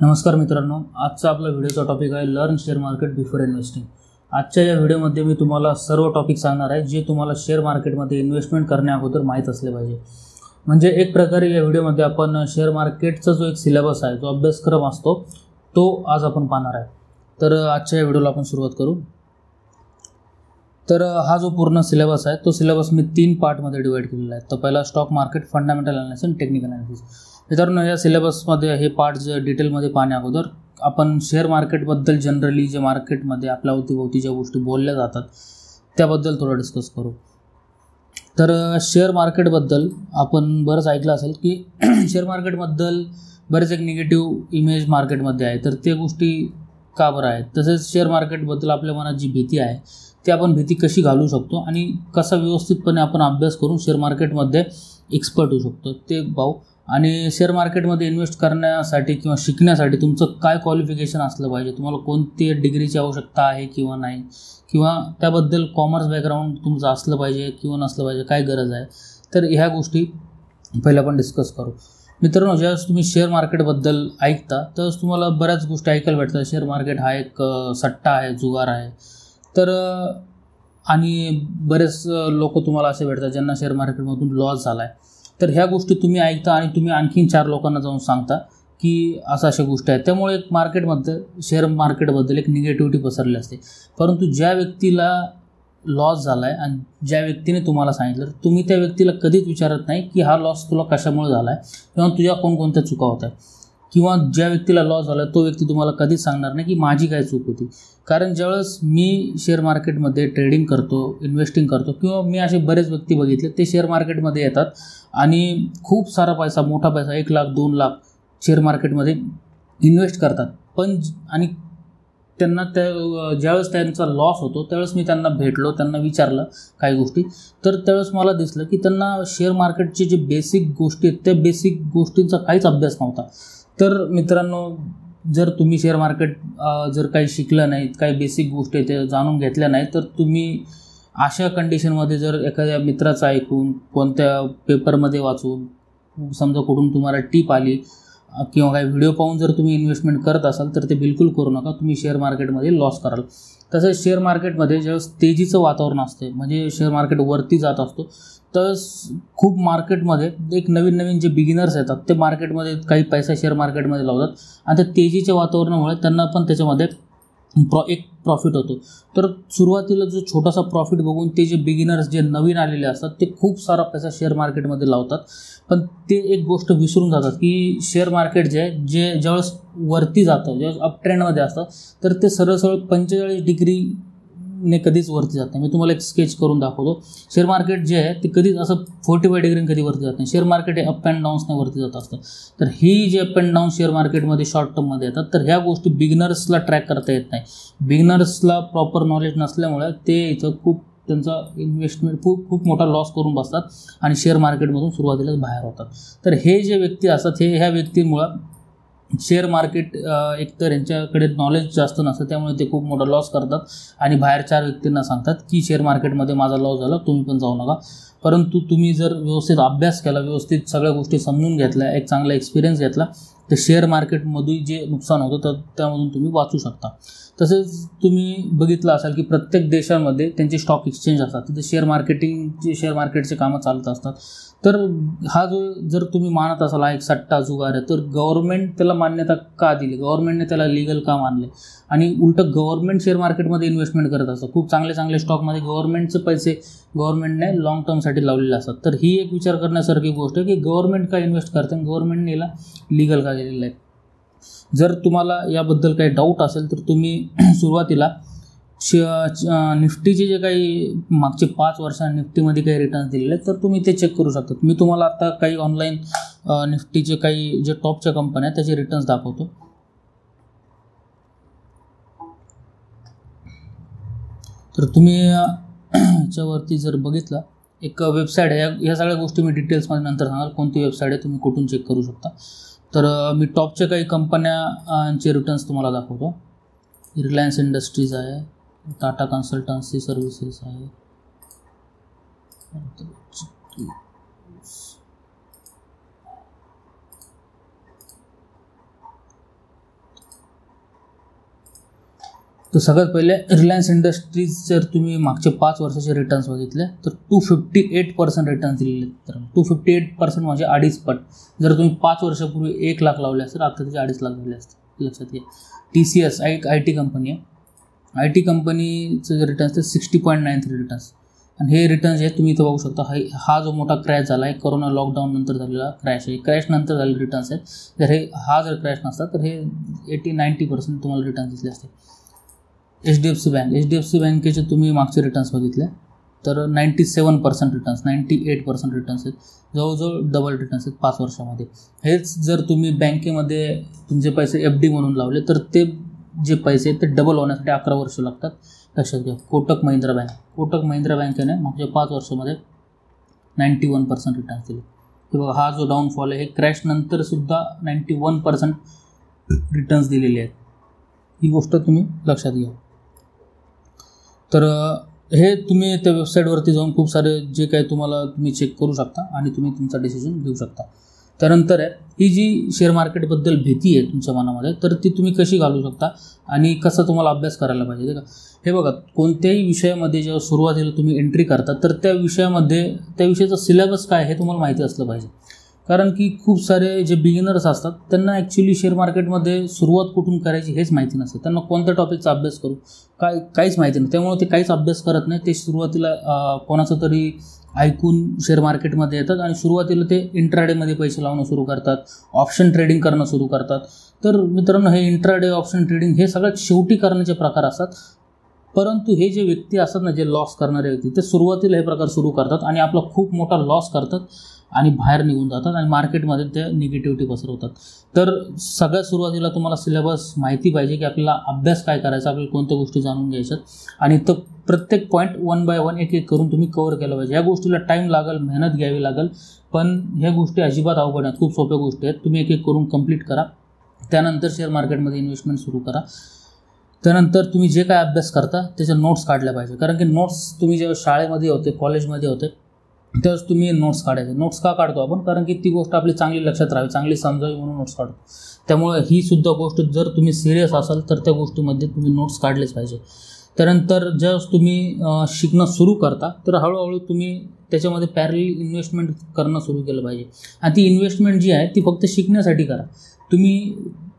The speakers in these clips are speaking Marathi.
नमस्कार मित्रांनो आजचा आपला व्हिडिओचा टॉपिक आहे learn share market before investing आजच्या या व्हिडिओमध्ये मी तुम्हाला सर्व टॉपिक सांगणार आहे जे तुम्हाला शेअर मार्केटमध्ये इन्व्हेस्टमेंट करण्या अगोदर माहीत असले पाहिजे. म्हणजे एक प्रकारे या व्हिडिओमध्ये आपण शेअर मार्केटचा जो एक सिलेबस आहे जो अभ्यासक्रम असतो तो आज आपण पाहणार आहे. तर आजच्या या व्हिडिओला आपण सुरुवात करू. तर हा जो पूर्ण सिलेबस आहे तो सिलेबस मी तीन पार्टमध्ये डिवाईड केलेला आहे. तर पहिला स्टॉक मार्केट फंडामेंटल अनालिसिस आणि टेक्निकल अनालिसिस मित्रांनो या सिलेबसमध्ये हे पार्ट जे डिटेलमध्ये पाहण्या अगोदर आपण शेअर मार्केटबद्दल जनरली जे मार्केटमध्ये आपल्या अवतीभोवती ज्या गोष्टी बोलल्या जातात त्याबद्दल थोडं डिस्कस करू. तर शेअर मार्केटबद्दल आपण बरंच ऐकलं असेल की शेअर मार्केटबद्दल बरेच एक निगेटिव्ह इमेज मार्केटमध्ये आहे. तर त्या गोष्टी का बरं आहेत? तसेच शेअर मार्केटबद्दल आपल्या मनात जी भीती आहे ती आपण भीती कशी घालू शकतो आणि कसा व्यवस्थितपणे आपण अभ्यास करून शेअर मार्केटमध्ये एक्सपर्ट होऊ शकतो ते भाऊ आणि शेअर मार्केटमध्ये इन्व्हेस्ट करण्यासाठी किंवा शिकण्यासाठी तुमचं काय क्वालिफिकेशन असलं पाहिजे? तुम्हाला कोणती डिग्रीची आवश्यकता आहे किंवा नाही? किंवा त्याबद्दल कॉमर्स बॅकग्राऊंड तुमचं असलं पाहिजे किंवा नसलं पाहिजे काय गरज आहे? तर ह्या गोष्टी पहिलं आपण डिस्कस करू. मित्रांनो ज्यावेळेस तुम्ही शेअर मार्केटबद्दल ऐकता त्यावेळेस तुम्हाला बऱ्याच गोष्टी ऐकायला भेटतात. शेअर मार्केट हा एक सट्टा आहे जुगार आहे. तर आणि बरेच लोक तुम्हाला असे भेटतात ज्यांना शेअर मार्केटमधून लॉस झाला आहे तर ह्या गोष्टी तुम्ही ऐकता आणि तुम्ही आणखीन चार लोकांना जाऊन सांगता की असं अशा गोष्टी आहेत. त्यामुळे एक मार्केटमध्ये शेअर मार्केटबद्दल एक निगेटिव्हिटी पसरली असते. परंतु ज्या व्यक्तीला लॉस झाला आहे आणि ज्या व्यक्तीने तुम्हाला सांगितलं तुम्ही त्या व्यक्तीला कधीच विचारत नाही की हा लॉस तुला कशामुळे झाला आहे किंवा तुझ्या कोणकोणत्या चुका होत्या किंवा ज्या व्यक्तीला लॉस झाला तो व्यक्ती तुम्हाला कधीच सांगणार नाही की माझी काय चूक होती. कारण ज्यावेळेस मी शेअर मार्केटमध्ये ट्रेडिंग करतो इन्व्हेस्टिंग करतो किंवा मी असे बरेच व्यक्ती बघितले ते शेअर मार्केटमध्ये येतात. आणि खूप सारा पैसा मोठा पैसा एक लाख दोन लाख शेअर मार्केटमध्ये इन्व्हेस्ट करतात. पण आणि त्यांना त्या ज्यावेळेस त्यांचा लॉस होतो त्यावेळेस मी त्यांना भेटलो त्यांना विचारलं काही गोष्टी. तर त्यावेळेस मला दिसलं की त्यांना शेअर मार्केटचे जे बेसिक गोष्टी आहेत त्या बेसिक गोष्टींचा काहीच अभ्यास नव्हता. तर मित्रांनो जर तुम्ही शेअर मार्केट जर काही शिकलं नाहीत काही बेसिक गोष्टी त्या जाणून घेतल्या नाहीत तर तुम्ही अशा कंडिशनमध्ये जर एखाद्या मित्राचं ऐकून कोणत्या पेपरमध्ये वाचून समजा कुठून तुम्हाला टीप आली किंवा काही व्हिडिओ पाहून जर तुम्ही इन्व्हेस्टमेंट करत असाल तर ते बिलकुल करू नका. तुम्ही शेअर मार्केटमध्ये लॉस कराल. तसेच शेअर मार्केटमध्ये ज्यावेळेस तेजीचं वातावरण असते म्हणजे शेअर मार्केट वरती जात असतो तर खूप मार्केटमध्ये एक नवीन नवीन जे बिगिनर्स येतात ते मार्केटमध्ये काही पैसा शेअर मार्केटमध्ये लावतात. आणि त्या तेजीच्या वातावरणामुळे त्यांना पण त्याच्यामध्ये प्रॉ एक प्रॉफिट होतो. तर सुरुवातीला जो छोटासा प्रॉफिट बघून ते जे बिगिनर्स जे नवीन आलेले असतात ते खूप सारा पैसा शेअर मार्केटमध्ये लावतात. पण ते एक गोष्ट विसरून जातात की शेअर मार्केट जे आहे जे ज्यावेळेस वरती जातं ज्यावेळेस अप ट्रेंडमध्ये असतं तर ते सरळ सरळ पंचेचाळीस डिग्री ने कधीच वरती जात नाही. मी तुम्हाला एक स्केच करून दाखवतो. शेअर मार्केट जे आहे ते कधीच असं फोर्टी फाय डिग्री कधी वरती जात नाही. शेअर मार्केट हे अप अँड डाऊन्सने वरती जात असतं. तर ही जे अप अँड डाऊन शेअर मार्केटमध्ये शॉर्ट टर्ममध्ये येतात तर ह्या गोष्टी बिगनर्सला ट्रॅक करता येत नाही. बिगनर्सला प्रॉपर नॉलेज नसल्यामुळे ते इथं खूप त्यांचा इन्व्हेस्टमेंट खूप खूप मोठा लॉस करून बसतात आणि शेअर मार्केटमधून सुरुवातीलाच बाहेर होतात. तर हे जे व्यक्ती असतात हे ह्या व्यक्तीमुळं शेअर मार्केट एकतर यांच्याकडे नॉलेज जास्त नसतं त्यामुळे ते खूप मोठा लॉस करतात. आणि बाहेर चार व्यक्तींना सांगतात की शेअर मार्केटमध्ये माझा लॉस झाला तुम्ही पण जाऊ नका. परंतु तुम्ही जर व्यवस्थित अभ्यास केला व्यवस्थित सगळ्या गोष्टी समजून घेतल्या एक चांगला एक्सपिरियन्स घेतला तर शेअर मार्केटमधून जे नुकसान होतं तर त्यामधून तुम्ही वाचू शकता. तसेच तुम्ही बघितलं असाल की प्रत्येक देशामध्ये त्यांचे स्टॉक एक्सचेंज असतात. तिथे शेअर मार्केटिंगचे शेअर मार्केटचे कामं चालत असतात. तर हा जो जर तुम्ही मानत असाल हा एक सट्टा जुगार आहे तर गव्हर्नमेंट त्याला मान्यता का दिली? गव्हर्नमेंटने त्याला लिगल का मानले? आणि उलटं गव्हर्नमेंट शेअर मार्केटमध्ये इन्व्हेस्टमेंट करत असतं. खूप चांगले चांगले स्टॉकमध्ये गव्हर्नमेंटचे पैसे गव्हर्नमेंटने लॉंग टर्मसाठी लावलेले असतात. तर ही एक विचार करण्यासारखी गोष्ट आहे की गव्हर्नमेंट का इन्व्हेस्ट करते आणि गव्हर्नमेंटने याला लिगल का केलेलं आहे? जर तुम्हाला याबद्दल काही डाऊट असेल तर तुम्ही सुरुवातीला श निफ्टीचे जे काही मागचे पाच वर्ष निफ्टीमध्ये काही रिटर्न्स दिलेले आहेत तर तुम्ही ते चेक करू शकता. मी तुम्हाला आता काही ऑनलाईन निफ्टीचे काही जे टॉपच्या कंपन्या आहेत त्याचे रिटर्न्स दाखवतो. तर तुम्ही याच्यावरती जर बघितलं एक वेबसाईट आहे. ह्या सगळ्या गोष्टी मी डिटेल्समध्ये नंतर सांगाल कोणती वेबसाईट आहे तुम्ही कुठून चेक करू शकता. तर मी टॉपच्या काही कंपन्यांचे रिटर्न्स तुम्हाला दाखवतो. रिलायन्स इंडस्ट्रीज आहे. टाटा कन्सल्टन्सी सर्व्हिसेस आहे. तर सगळ्यात पहिले रिलायन्स इंडस्ट्रीज जर तुम्ही मागचे पाच वर्षाचे रिटर्न्स बघितले तर two fifty eight percent returns दिलेले तर टू फिफ्टी एट पर्सेंट म्हणजे अडीच पट. जर तुम्ही पाच वर्षापूर्वी एक लाख लावले असतात तर आता त्याचे अडीच लाख झाले असते. लक्षात घ्या. टी सी एस एक आय टी कंपनी आहे. आय टी कंपनीचं जे रिटर्न्स ते sixty point nine three returns आणि हे रिटर्न्स जे तुम्ही इथं बघू शकता हा हा जो मोठा क्रॅश झाला आहे कोरोना लॉकडाऊन नंतर झालेला क्रॅश आहे. क्रॅश नंतर झालेले रिटर्न्स आहेत. जर हे हा जर क्रॅश नसता तर हे एटी नाईंटी पर्सेंट तुम्हाला रिटर्न्स दिसले असते. H D F C bank H D F C बँकेचे तुम्ही मागचे रिटर्न्स बघितले तर ninety seven percent returns ninety eight percent returns आहेत. जवळजवळ डबल रिटर्न्स आहेत पाच वर्षामध्ये. हेच जर तुम्ही बँकेमध्ये तुमचे पैसे एफ डी म्हणून लावले तर ते जे पैसे आहेत ते डबल होण्यासाठी अकरा वर्ष लागतात. लक्षात घ्या कोटक महिंद्रा बँक. कोटक महिंद्रा बँकेने मागच्या पाच वर्षामध्ये नाईंटी वन पर्सेंट रिटर्न्स दिले बघा हा जो डाऊनफॉल आहे हे क्रॅश नंतरसुद्धा नाईंटी वन पर्सेंट रिटर्न्स दिलेले आहेत. ही गोष्ट तुम्ही लक्षात घ्या. तर हे तुम्ही त्या वेबसाईटवरती जाऊन खूप सारे जे काही तुम्हाला तुम्ही चेक करू शकता आणि तुम्ही तुमचा डिसिजन घेऊ शकता. त्यानंतर आहे ही जी शेअर मार्केटबद्दल भीती आहे तुमच्या मनामध्ये तर ती तुम्ही कशी घालू शकता आणि कसा तुम्हाला अभ्यास करायला पाहिजे? का हे बघा कोणत्याही विषयामध्ये जेव्हा सुरुवातीला तुम्ही एंट्री करता तर त्या विषयामध्ये त्या विषयाचा सिलेबस काय हे तुम्हाला माहिती असलं पाहिजे. कारण की खूप सारे जे बिगिनर्स असतात त्यांना ॲक्च्युली शेअर मार्केटमध्ये सुरुवात कुठून करायची हेच माहिती नसतं. त्यांना कोणत्या टॉपिकचा अभ्यास करू काय काहीच माहिती नाही त्यामुळे ते काहीच अभ्यास करत नाही. ते सुरुवातीला कोणाचं तरी ऐकून शेअर मार्केटमध्ये येतात आणि सुरुवातीला ते इंट्राडेमध्ये पैसे लावणं सुरू करतात ऑप्शन ट्रेडिंग करणं सुरू करतात. तर मित्रांनो हे इंट्राडे ऑप्शन ट्रेडिंग हे सगळ्यात शेवटी करण्याचे प्रकार असतात. परंतु हे जे व्यक्ती असतात ना जे लॉस करणारे व्यक्ती ते सुरुवातीला हे प्रकार सुरू करतात आणि आपला खूप मोठा लॉस करतात. आणि बाहेर निघून जातात आणि मार्केटमध्ये ते निगेटिव्हिटी पसरवतात. तर सगळ्यात सुरुवातीला तुम्हाला सिलेबस माहिती पाहिजे की आपल्याला अभ्यास काय करायचा आपल्याला कोणत्या गोष्टी जाणून घ्यायच्यात आणि तर प्रत्येक पॉईंट वन बाय वन एक एक करून तुम्ही कवर केलं पाहिजे. या गोष्टीला टाईम लागेल मेहनत घ्यावी लागेल पण ह्या गोष्टी अजिबात अवघड आहेत. खूप सोप्या गोष्टी आहेत. तुम्ही एक एक करून कंप्लीट करा. त्यानंतर शेअर मार्केटमध्ये इन्व्हेस्टमेंट सुरू करा. त्यानंतर तुम्ही जे काय अभ्यास करता त्याच्या नोट्स काढल्या पाहिजे. कारण की नोट्स तुम्ही जेव्हा शाळेमध्ये होते कॉलेजमध्ये होते त्यावेळेस तुम्ही नोट्स काढायचे. नोट्स का काढतो आपण? कारण की ती गोष्ट आपली चांगली लक्षात राहावी चांगली समजावी म्हणून नोट्स काढतो. त्यामुळे ही सुद्धा गोष्ट जर तुम्ही सिरियस असाल तर त्या गोष्टीमध्ये तुम्ही नोट्स काढलेच पाहिजे. त्यानंतर जर तुम्ही शिकणं सुरू करता तर हळूहळू तुम्ही त्याच्यामध्ये पॅरली इन्व्हेस्टमेंट करणं सुरू केलं पाहिजे. आणि ती इन्व्हेस्टमेंट जी आहे ती फक्त शिकण्यासाठी करा. तुम्ही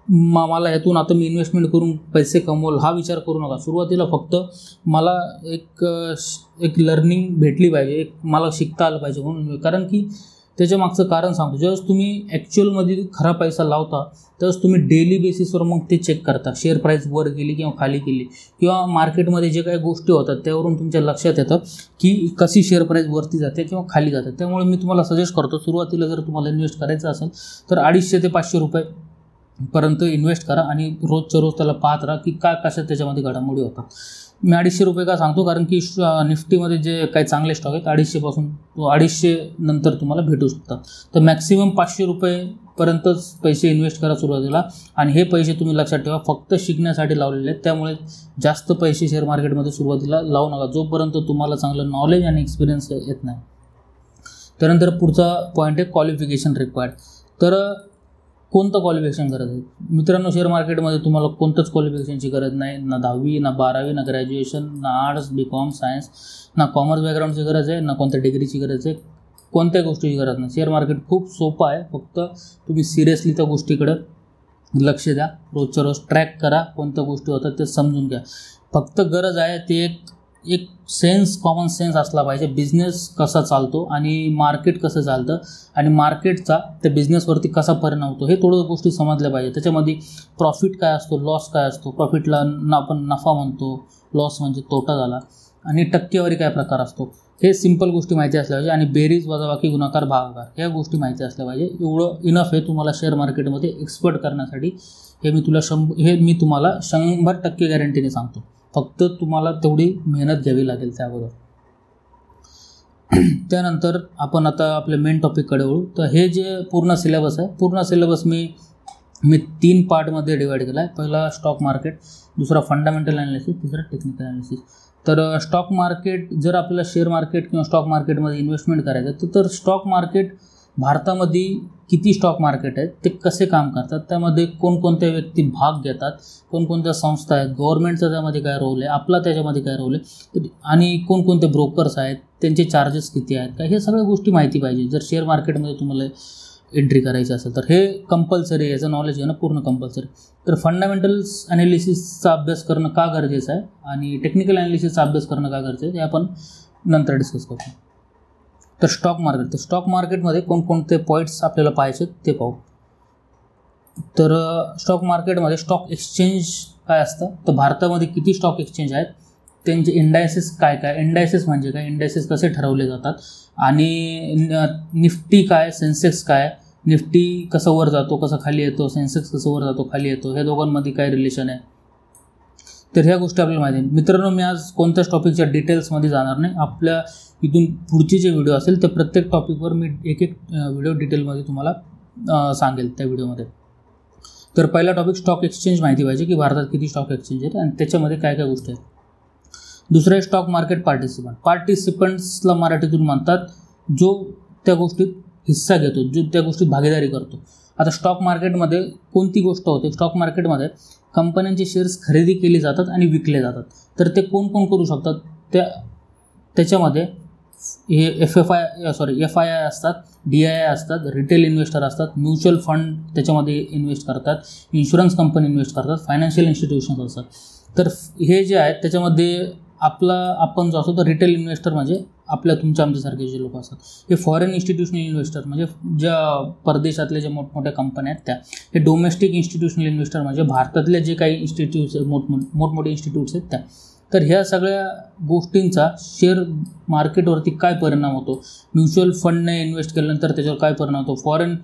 मला ह्यातून आता मी इन्व्हेस्टमेंट करून पैसे कमवल. हा विचार करू नका. सुरुवातीला फक्त मला एक एक लर्निंग भेटली पाहिजे. एक मला शिकता आलं पाहिजे म्हणून. कारण की त्याच्या मागचं कारण सांगतो. ज्यावेळेस तुम्ही ॲक्च्युअलमध्ये खरा पैसा लावता त्यावेळेस तुम्ही डेली बेसिसवर मग ते चेक करता. शेअर प्राईस वर गेली किंवा खाली गेली. किंवा मार्केटमध्ये जे काही गोष्टी होतात त्यावरून तुमच्या लक्षात येतं की कशी शेअर प्राईस वरती जाते किंवा खाली जाते. त्यामुळे मी तुम्हाला सजेस्ट करतो सुरुवातीला जर तुम्हाला इन्व्हेस्ट करायचं असेल तर अडीचशे ते पाचशे रुपये पर्यंत इन्व्हेस्ट करा आणि रोजच्या रोज त्याला पाहत राहा की काय कशा त्याच्यामध्ये घडामोडी होतात. मी अडीचशे रुपये का सांगतो? कारण की निफ्टीमध्ये जे काही चांगले स्टॉक आहेत अडीचशेपासून अडीचशे नंतर तुम्हाला भेटू शकतात. तर मॅक्सिमम पाचशे रुपयेपर्यंतच पैसे इन्व्हेस्ट करा सुरुवातीला आणि हे पैसे तुम्ही लक्षात ठेवा फक्त शिकण्यासाठी लावलेले आहेत. त्यामुळे जास्त पैसे शेअर मार्केटमध्ये सुरुवातीला लावू नका. जोपर्यंत तुम्हाला चांगलं नॉलेज आणि एक्सपिरियन्स येत नाही. त्यानंतर पुढचा पॉईंट आहे क्वालिफिकेशन रिक्वायर्ड तर कोणतं क्वालिफिकेशन गरज आहे मित्रांनो शेअर मार्केटमध्ये तुम्हाला कोणतंच क्वालिफिकेशनची गरज नाही. ना दहावी ना बारावी ना ग्रॅज्युएशन ना आर्ट्स बी कॉम सायन्स ना कॉमर्स बॅकग्राऊंडची गरज आहे ना कोणत्या डिग्रीची गरज आहे कोणत्या गोष्टीची गरज नाही. शेअर मार्केट खूप सोपं आहे. फक्त तुम्ही सिरियसली त्या गोष्टीकडं लक्ष द्या. रोजच्या रोज ट्रॅक करा. कोणत्या गोष्टी होतात ते समजून घ्या. फक्त गरज आहे ते एक एक सेन्स कॉमन सेन्स असला पाहिजे. बिझनेस कसा चालतो आणि मार्केट कसं चालतं आणि मार्केटचा त्या बिझनेसवरती कसा परिणाम होतो हे थोडं गोष्टी समजल्या पाहिजे त्याच्यामध्ये प्रॉफिट काय असतो लॉस काय असतो? प्रॉफिटला न आपण नफा म्हणतो लॉस म्हणजे तोटा झाला. आणि टक्केवारी काय प्रकार असतो? हे सिंपल गोष्टी माहिती असल्या पाहिजे आणि बेरीज वजाबाकी गुणाकार भागाकार ह्या गोष्टी माहिती असल्या पाहिजे. एवढं इनफ आहे तुम्हाला शेअर मार्केटमध्ये एक्सपर्ट करण्यासाठी हे मी तुला शंभ हे मी तुम्हाला शंभर टक्के गॅरंटीने सांगतो. फक्त तुम्हाला तेवढी मेहनत घ्यावी लागेल त्या अगोदर त्यानंतर आपण आता आपल्या मेन टॉपिककडे वळू. तर हे जे पूर्ण सिलेबस आहे पूर्ण सिलेबस मी मी तीन पार्टमध्ये डिवाईड केला आहे पहिला स्टॉक मार्केट दुसरा फंडामेंटल ॲनालिसिस तिसरा टेक्निकल ॲनालिसिस तर स्टॉक मार्केट जर आपल्याला शेअर मार्केट किंवा स्टॉक मार्केटमध्ये इन्व्हेस्टमेंट करायचं तर तर स्टॉक मार्केट भारतामध्ये किती स्टॉक मार्केट आहेत ते कसे काम करतात त्यामध्ये कोणकोणत्या व्यक्ती भाग घेतात कोणकोणत्या संस्था आहेत गव्हर्नमेंटचा त्यामध्ये काय रोल आहे आपला त्याच्यामध्ये काय रोल आहे आणि कोणकोणते ब्रोकर्स आहेत त्यांचे चार्जेस किती आहेत का हे सगळ्या गोष्टी माहिती पाहिजे. जर शेअर मार्केटमध्ये तुम्हाला एंट्री करायची असेल तर हे कंपल्सरी आहे याचं नॉलेज घेणं पूर्ण कंपल्सरी तर फंडामेंटल्स ॲनालिसिसचा अभ्यास करणं का गरजेचं आहे आणि टेक्निकल ॲनालिसिसचा अभ्यास करणं का गरजेचं आहे हे आपण नंतर डिस्कस करतो तर स्टॉक मार्केट तर स्टॉक मार्केटमध्ये कोणकोणते पॉईंट्स आपल्याला पाहायचे ते पाहू. तर स्टॉक मार्केटमध्ये स्टॉक एक्सचेंज काय असतं? तर भारतामध्ये किती स्टॉक एक्सचेंज आहेत? त्यांचे इंडायसेस काय काय? इंडायसेस म्हणजे काय? इंडायसेस कसे ठरवले जातात? आणि निफ्टी काय? सेन्सेक्स काय? निफ्टी कसं वर जातो? कसं खाली येतो? सेन्सेक्स कसं वर जातो? खाली येतो? हे दोघांमध्ये काय रिलेशन आहे? तर ह्या गोष्टी आपल्याला माहिती आहे मित्रांनो मी आज कोणत्याच टॉपिकच्या डिटेल्समध्ये जाणार नाही. आपल्या इथून पुढचे जे व्हिडिओ असेल ते प्रत्येक टॉपिकवर मी एक एक व्हिडिओ डिटेलमध्ये तुम्हाला सांगेल त्या व्हिडिओमध्ये. तर पहिला टॉपिक स्टॉक एक्सचेंज माहिती पाहिजे की भारतात किती स्टॉक एक्सचेंज आहेत आणि त्याच्यामध्ये काय काय गोष्टी आहेत. दुसरं आहे स्टॉक मार्केट पार्टिसिपंट. पार्टिसिपंट्सला मराठीतून म्हणतात जो त्या गोष्टीत हिस्सा घेतो जो त्या गोष्टीत भागीदारी करतो. आता स्टॉक मार्केटमध्ये कोणती गोष्ट होते? स्टॉक मार्केटमध्ये कंपन्यांचे शेअर्स खरेदी केले जातात आणि विकले जातात. तर ते कोण कोण करू शकतात? त्या त्याच्यामध्ये हे F F I sorry F I I असतात डी आय आय असतात रिटेल इन्व्हेस्टर असतात म्युच्युअल फंड त्याच्यामध्ये इन्व्हेस्ट करतात इन्शुरन्स कंपनी इन्व्हेस्ट करतात फायनान्शियल इन्स्टिट्यूशन्स असतात. तर हे जे आहेत त्याच्यामध्ये आपला आपण जो असतो तर रिटेल इन्व्हेस्टर म्हणजे आपल्या तुमच्या आमच्यासारखे जे लोक असतात. हे फॉरेन इन्स्टिट्यूशनल इन्व्हेस्टर म्हणजे ज्या परदेशातल्या ज्या मोठमोठ्या कंपन्या आहेत त्या हे डोमेस्टिक इन्स्टिट्यूशनल इन्व्हेस्टर म्हणजे भारतातले जे काही इन्स्टिट्यूट्स मोठ मोठमोठे इन्स्टिट्यूट्स आहेत त्या. तर ह्या सगळ्या गोष्टींचा शेअर मार्केटवरती काय परिणाम होतो? म्युच्युअल फंडने इन्व्हेस्ट केल्यानंतर त्याच्यावर काय परिणाम होतो? फॉरेन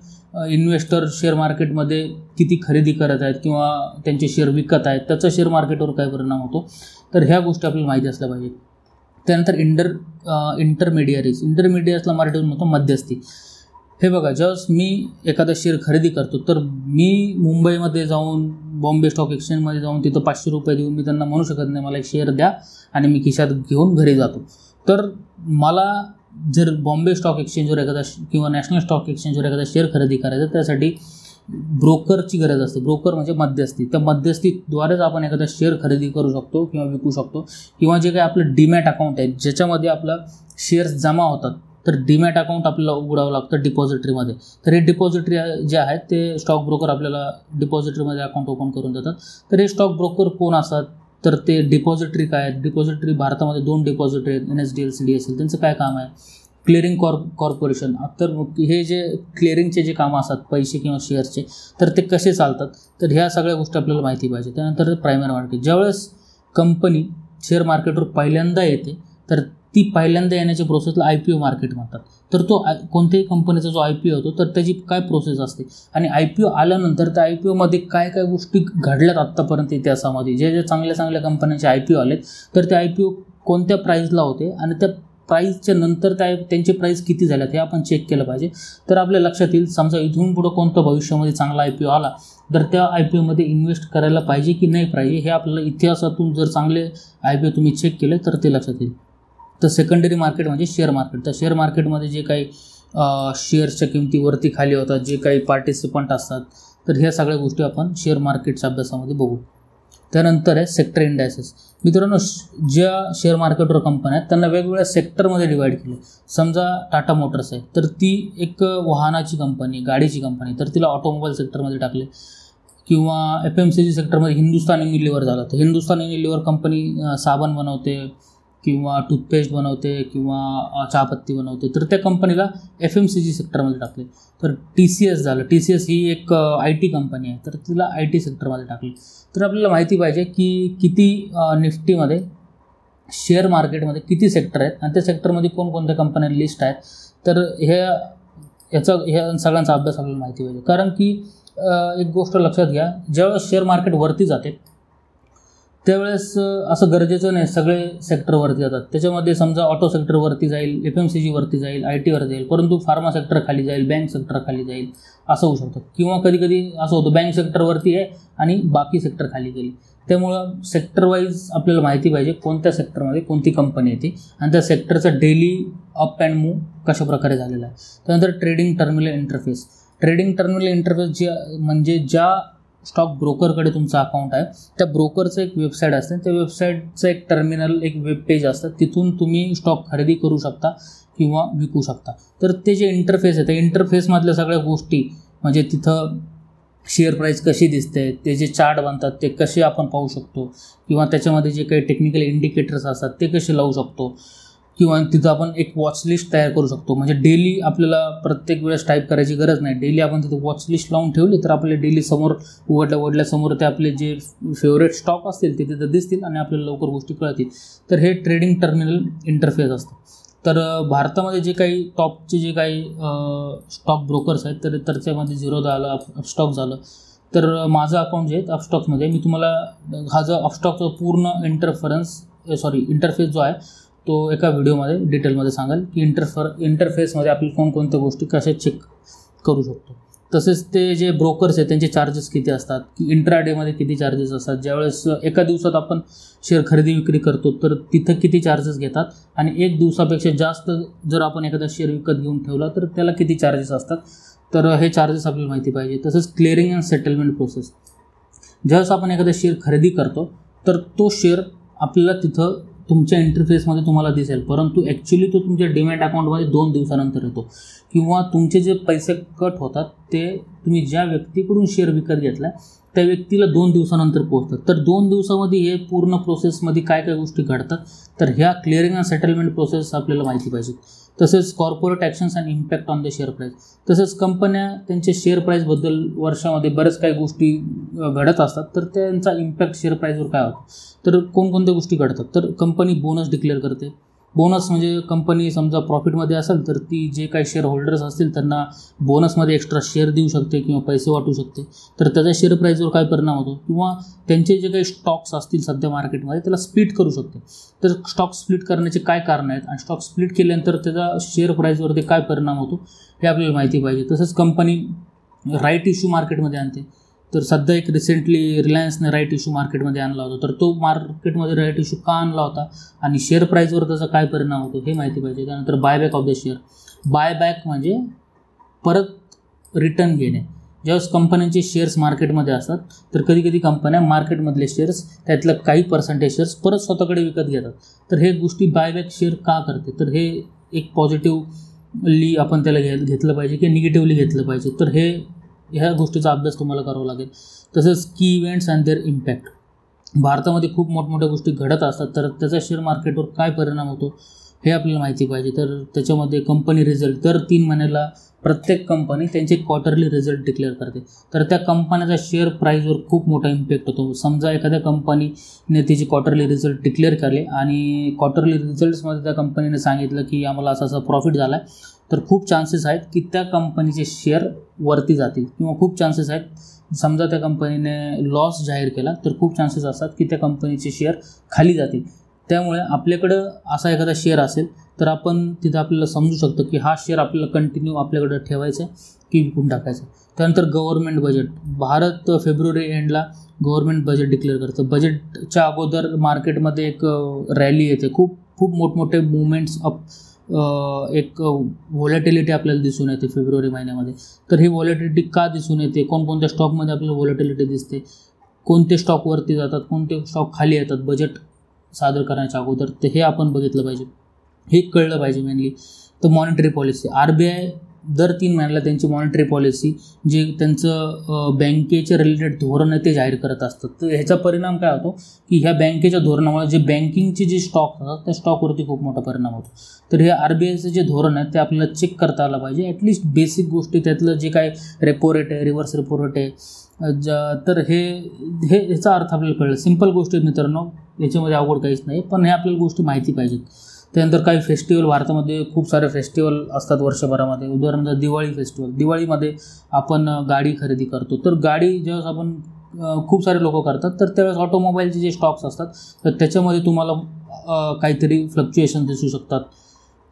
इन्व्हेस्टर शेअर मार्केटमध्ये किती खरेदी करत आहेत किंवा त्यांचे शेअर विकत आहेत त्याचा शेअर मार्केटवर काय परिणाम होतो? तर ह्या गोष्टी आपल्याला माहिती असल्या पाहिजे त्यानंतर इंटर इंटरमिडियरीज इंटरमिडियरीजला मराठीतून म्हणतो मध्यस्थी. हे बघा ज्यावेळेस मी एखादा शेअर खरेदी करतो तर मी मुंबईमध्ये जाऊन बॉम्बे स्टॉक एक्सचेंजमध्ये जाऊन तिथं पाचशे रुपये देऊन मी त्यांना म्हणू शकत नाही मला एक शेअर द्या आणि मी खिशात घेऊन घरी जातो. तर मला जर बॉम्बे स्टॉक एक्सचेंजवर एखादा किंवा नॅशनल स्टॉक एक्सचेंजवर एखादा शेअर खरेदी करायचा त्यासाठी ब्रोकरची गरज असते. ब्रोकर म्हणजे मध्यस्थी. त्या मध्यस्थीद्वारेच आपण एखादा शेअर खरेदी करू शकतो किंवा विकू शकतो किंवा जे काही आपलं डीमॅट अकाउंट आहे ज्याच्यामध्ये आपला शेअर्स जमा होतात तर डीमॅट अकाउंट आपल्याला उघडावं लागतं डिपॉझिटरीमध्ये तर हे डिपॉझिटरी जे आहेत ते स्टॉक ब्रोकर आपल्याला डिपॉझिटरीमध्ये अकाउंट ओपन करून देतात. तर हे स्टॉक ब्रोकर कोण असतात? तर ते डिपॉझिटरी काय आहेत? डिपॉझिटरी भारतामध्ये दोन डिपॉझिटरी आहेत. N S D L C D S L त्यांचं काय काम आहे? क्लिअरिंग कॉर्प कॉर्पोरेशन तर हे जे क्लिअरिंगचे जे कामं असतात पैसे किंवा शेअर्सचे तर ते कसे चालतात? तर ह्या सगळ्या गोष्टी आपल्याला माहिती पाहिजे. त्यानंतर प्रायमरी मार्केट ज्यावेळेस कंपनी शेअर मार्केटवर पहिल्यांदा येते तर ती पहिल्यांदा येण्याच्या प्रोसेसला आय पी ओ मार्केट म्हणतात. तर तो आय कोणत्याही कंपनीचा जो आय पी ओ होतो तर त्याची काय प्रोसेस असते? आणि आय पी ओ आल्यानंतर त्या आय पी ओमध्ये काय काय गोष्टी घडल्यात आत्तापर्यंत इतिहासामध्ये? जे ज्या चांगल्या चांगल्या कंपन्यांचे आय पी ओ आलेत तर ते आय पी ओ कोणत्या प्राईजला होते? आणि त्या प्राईजच्या नंतर त्या त्यांचे प्राईस किती झाल्यात हे आपण चेक केलं पाहिजे. तर आपल्या लक्षात येईल समजा इथून पुढं कोणतं भविष्यामध्ये चांगला आय पी ओ आला तर त्या आय पी ओमध्ये इन्व्हेस्ट करायला पाहिजे की नाही पाहिजे हे आपल्याला इतिहासातून जर चांगले आय पी ओ तुम्ही चेक केले तर ते लक्षात येईल. तर सेकंडरी मार्केट म्हणजे शेअर मार्केट तर शेअर मार्केटमध्ये जे काही शेअर्सच्या किमतीवरती खाली होतात जे काही पार्टिसिपंट असतात तर ह्या सगळ्या गोष्टी आपण शेअर मार्केटच्या अभ्यासामध्ये बघू. त्यानंतर आहे सेक्टर इंडायसेस मित्रांनो ज्या शेअर मार्केटवर कंपन्या आहेत त्यांना वेगवेगळ्या सेक्टरमध्ये डिवाईड केले. समजा टाटा मोटर्स आहे तर ती एक वाहनाची कंपनी गाडीची कंपनी तर तिला ऑटोमोबाईल सेक्टरमध्ये टाकले. किंवा एफ एम सी जी सेक्टरमध्ये हिंदुस्तान युनिलिव्हर झालं. तर हिंदुस्तान युनिलिव्हर कंपनी साबण बनवते किंवा टूथपेस्ट बनवते किंवा चहापत्ती बनवते तर त्या कंपनीला एफ एम सी जी सेक्टरमध्ये टाकले. तर टी सी एस झालं. टी सी एस ही एक आय टी कंपनी आहे. तर तिला आय टी सेक्टरमध्ये टाकली. तर आपल्याला माहिती पाहिजे की किती निफ्टीमध्ये शेअर मार्केटमध्ये किती सेक्टर आहेत आणि त्या सेक्टरमध्ये कोणकोणत्या कंपन्या लिस्ट आहेत तर हे याचा ह्या सगळ्यांचा अभ्यास आपल्याला माहिती पाहिजे. कारण की एक गोष्ट लक्षात घ्या. ज्यावेळेस शेअर मार्केट वरती जाते त्यावेळेस असं गरजेचं नाही. सगळे सेक्टरवरती जातात. त्याच्यामध्ये समजा ऑटो सेक्टरवरती जाईल एफ एम सी जीवरती जाईल आय टीवर जाईल परंतु फार्मा सेक्टर खाली जाईल बँक सेक्टर खाली जाईल असं होऊ शकतं. किंवा कधी कधी असं होतं बँक सेक्टरवरती आहे आणि बाकी सेक्टर खाली गेली. त्यामुळं सेक्टर वाईज आपल्याला माहिती पाहिजे कोणत्या सेक्टरमध्ये कोणती कंपनी येते आणि त्या सेक्टरचं डेली अप अँड मूव कशाप्रकारे झालेला आहे. त्यानंतर trading terminal interface trading terminal interface जे म्हणजे ज्या स्टॉक ब्रोकरकडे तुमचं अकाउंट आहे. त्या ब्रोकरचं एक वेबसाईट असते. त्या वेबसाईटचं एक टर्मिनल एक वेब पेज असतं. तिथून तुम्ही स्टॉक खरेदी करू शकता किंवा विकू शकता. तर ते जे इंटरफेस आहे त्या इंटरफेसमधल्या सगळ्या गोष्टी म्हणजे तिथं शेअर प्राईस कशी दिसते ते जे चार्ट बनतात ते कसे आपण पाहू शकतो किंवा त्याच्यामध्ये जे काही टेक्निकल इंडिकेटर्स असतात ते कसे लावू शकतो. किंवा तिथं आपण एक वॉच लिस्ट तयार करू शकतो. म्हणजे डेली आपल्याला प्रत्येक वेळेस टाईप करायची गरज नाही. डेली आपण तिथं वॉच लिस्ट लावून ठेवली तर आपल्या डेली समोर उघडल्या उघडल्यासमोर ते आपले जे फेवरेट स्टॉक असतील ते तिथं दिसतील आणि आपल्याला लवकर गोष्टी कळतील. तर हे ट्रेडिंग टर्मिनल इंटरफेस असतं. तर भारतामध्ये जे काही टॉपचे जे काही स्टॉक ब्रोकर्स आहेत तर त्याच्यामध्ये झिरो झालं अपस्टॉक झालं. तर माझं अकाउंट जे आहे अपस्टॉक्समध्ये मी तुम्हाला हा जो अपस्टॉकचा पूर्ण इंटरफरन्स सॉरी इंटरफेस जो आहे तो एका व्हिडिओमध्ये डिटेलमध्ये सांगाल की इंटरफर इंटरफेसमध्ये आपण कोणकोणत्या गोष्टी कशा चेक करू शकतो. तसेच ते जे ब्रोकर्स आहेत त्यांचे चार्जेस किती असतात की इंट्राडेमध्ये किती चार्जेस असतात. ज्यावेळेस एका दिवसात आपण शेअर खरेदी विक्री करतो तर तिथं किती चार्जेस घेतात आणि एक दिवसापेक्षा जास्त जर आपण एखादा शेअर विकत घेऊन ठेवला तर त्याला किती चार्जेस असतात. तर हे चार्जेस आपल्याला माहिती पाहिजे. तसंच क्लिअरिंग अँड सेटलमेंट प्रोसेस ज्यावेळेस आपण एखादा शेअर खरेदी करतो तर तो शेअर आपल्याला तिथं तुमच्या इंटरफेसमध्ये तुम्हाला दिसेल. परंतु ॲक्च्युली तो तुमच्या डिमॅट अकाउंटमध्ये दोन दिवसानंतर येतो. किंवा तुमचे जे पैसे कट होतात ते तुम्ही ज्या व्यक्तीकडून शेअर विकत घेतला त्या व्यक्तीला दोन दिवसानंतर पोहोचतात. तर दोन दिवसामध्ये हे पूर्ण प्रोसेसमध्ये काय काय गोष्टी घडतात तर ह्या क्लिअरिंग अँड सेटलमेंट प्रोसेस आपल्याला माहिती पाहिजे. तसेच corporate actions and impact on the share price तसेच कंपन्या त्यांच्या शेअर प्राईसबद्दल वर्षामध्ये बऱ्याच काही गोष्टी घडत असतात. तर त्यांचा इम्पॅक्ट शेअर प्राईसवर काय होतो? तर कोणकोणत्या गोष्टी घडतात? तर कंपनी बोनस डिक्लेअर करते. बोनस म्हणजे कंपनी समजा प्रॉफिटमध्ये असेल तर ती जे काही शेअर होल्डर्स असतील त्यांना बोनसमध्ये एक्स्ट्रा शेअर देऊ शकते किंवा पैसे वाटू शकते. तर त्याच्या शेअर प्राईजवर काय परिणाम होतो? किंवा त्यांचे जे काही स्टॉक्स असतील सध्या मार्केटमध्ये त्याला स्प्लिट करू शकते. तर स्टॉक स्प्लिट करण्याचे काय कारण आहेत? आणि स्टॉक स्प्लिट केल्यानंतर त्याचा शेअर प्राईजवरती काय परिणाम होतो? हे आपल्याला माहिती पाहिजे. तसंच कंपनी राईट इश्यू मार्केटमध्ये आणते. तर सध्या एक रिसेंटली रिलायन्सने राईट इश्यू मार्केटमध्ये आणला होता. तर तो मार्केटमध्ये राईट इश्यू का आणला होता? आणि शेअर प्राईजवर त्याचा काय परिणाम होतो हे माहिती पाहिजे. त्यानंतर buyback of the share buyback म्हणजे परत रिटर्न घेणे. ज्यावेळेस कंपन्यांचे शेअर्स मार्केटमध्ये असतात तर कधी कधी कंपन्या मार्केटमधले शेअर्स त्यातलं काही पर्सेंटेज शेअर्स परत स्वतःकडे विकत घेतात. तर हे गोष्टी बायबॅक शेअर का करते? तर हे एक पॉझिटिव्हली आपण त्याला घे घेतलं पाहिजे किंवा निगेटिव्हली घेतलं पाहिजे. तर हे ह्या गोष्टीचा अभ्यास तुम्हाला करावा लागेल. तसंच की इव्हेंट्स अँड देअर इम्पॅक्ट भारतामध्ये खूप मोठमोठ्या गोष्टी घडत असतात तर त्याचा शेअर मार्केटवर काय परिणाम होतो हे आपल्याला माहिती पाहिजे. तर त्याच्यामध्ये कंपनी रिझल्ट दर तीन महिन्याला प्रत्येक कंपनी त्यांचे क्वार्टरली रिझल्ट डिक्लेअर करते. तर त्या कंपन्याचा शेअर प्राईजवर खूप मोठा इम्पॅक्ट होतो. समजा एखाद्या कंपनीने तिचे क्वार्टरली रिझल्ट डिक्लेअर केले आणि क्वार्टरली रिझल्ट्समध्ये त्या कंपनीने सांगितलं की आम्हाला असा असा प्रॉफिट झाला आहे तर खूप चान्सेस आहेत की त्या कंपनीचे शेअर वरती जातील. किंवा खूप चान्सेस आहेत समजा त्या कंपनीने लॉस जाहीर केला तर खूप चान्सेस असतात की त्या कंपनीचे शेअर खाली जातील. त्यामुळे आपल्याकडं असा एखादा शेअर असेल तर आपण तिथं आपल्याला समजू शकतो की हा शेअर आपल्याला कंटिन्यू आपल्याकडं ठेवायचा आहे की विकून टाकायचा त्यानंतर गव्हर्नमेंट बजेट भारत फेब्रुवारी एंडला गव्हर्नमेंट बजेट डिक्लेअर करतं. बजेटच्या अगोदर मार्केटमध्ये एक रॅली येते. खूप खूप मोठमोठे मुवमेंट्स अप एक व्हॉलेटिलिटी आपल्याला दिसून येते फेब्रुवारी महिन्यामध्ये. तर ही व्हॉलेटिलिटी का दिसून येते? कोणकोणत्या स्टॉकमध्ये आपल्याला व्हॉलेटिलिटी दिसते? कोणते स्टॉक वरती जातात? कोणते स्टॉक खाली येतात? बजेट सादर करण्याच्या अगोदर? ते हे आपण बघितलं पाहिजे. हे कळलं पाहिजे मेनली तर monetary policy R B I दर तीन महिन्याला त्यांची मॉनिटरी पॉलिसी जे त्यांचं बँकेचे रिलेटेड धोरण आहे ते जाहीर करत असतात. तर ह्याचा परिणाम काय होतो? की ह्या बँकेच्या धोरणामुळे जे बँकिंगचे जे स्टॉक असतात त्या स्टॉकवरती खूप मोठा परिणाम होतो. तर हे आर बी आयचं जे धोरण आहे ते आपल्याला चेक करता आलं पाहिजे. ॲटलिस्ट बेसिक गोष्टी त्यातलं जे काय रेपो रेट आहे रिव्हर्स रेपो रेट आहे ज तर हे हे ह्याचा अर्थ आपल्याला कळेल. सिंपल गोष्टी आहेत मित्रांनो याच्यामध्ये अवघड काहीच नाही पण हे आपल्याला गोष्टी माहिती पाहिजेत. त्यानंतर काही फेस्टिवल भारतामध्ये खूप सारे फेस्टिवल असतात वर्षभरामध्ये. उदाहरणार्थ दिवाळी फेस्टिवल दिवाळीमध्ये आपण गाडी खरेदी करतो. तर गाडी ज्यावेळेस आपण खूप सारे लोक करतात तर त्यावेळेस ऑटोमोबाईलचे जे स्टॉक्स असतात तर त्याच्यामध्ये तुम्हाला काहीतरी फ्लक्च्युएशन दिसू शकतात.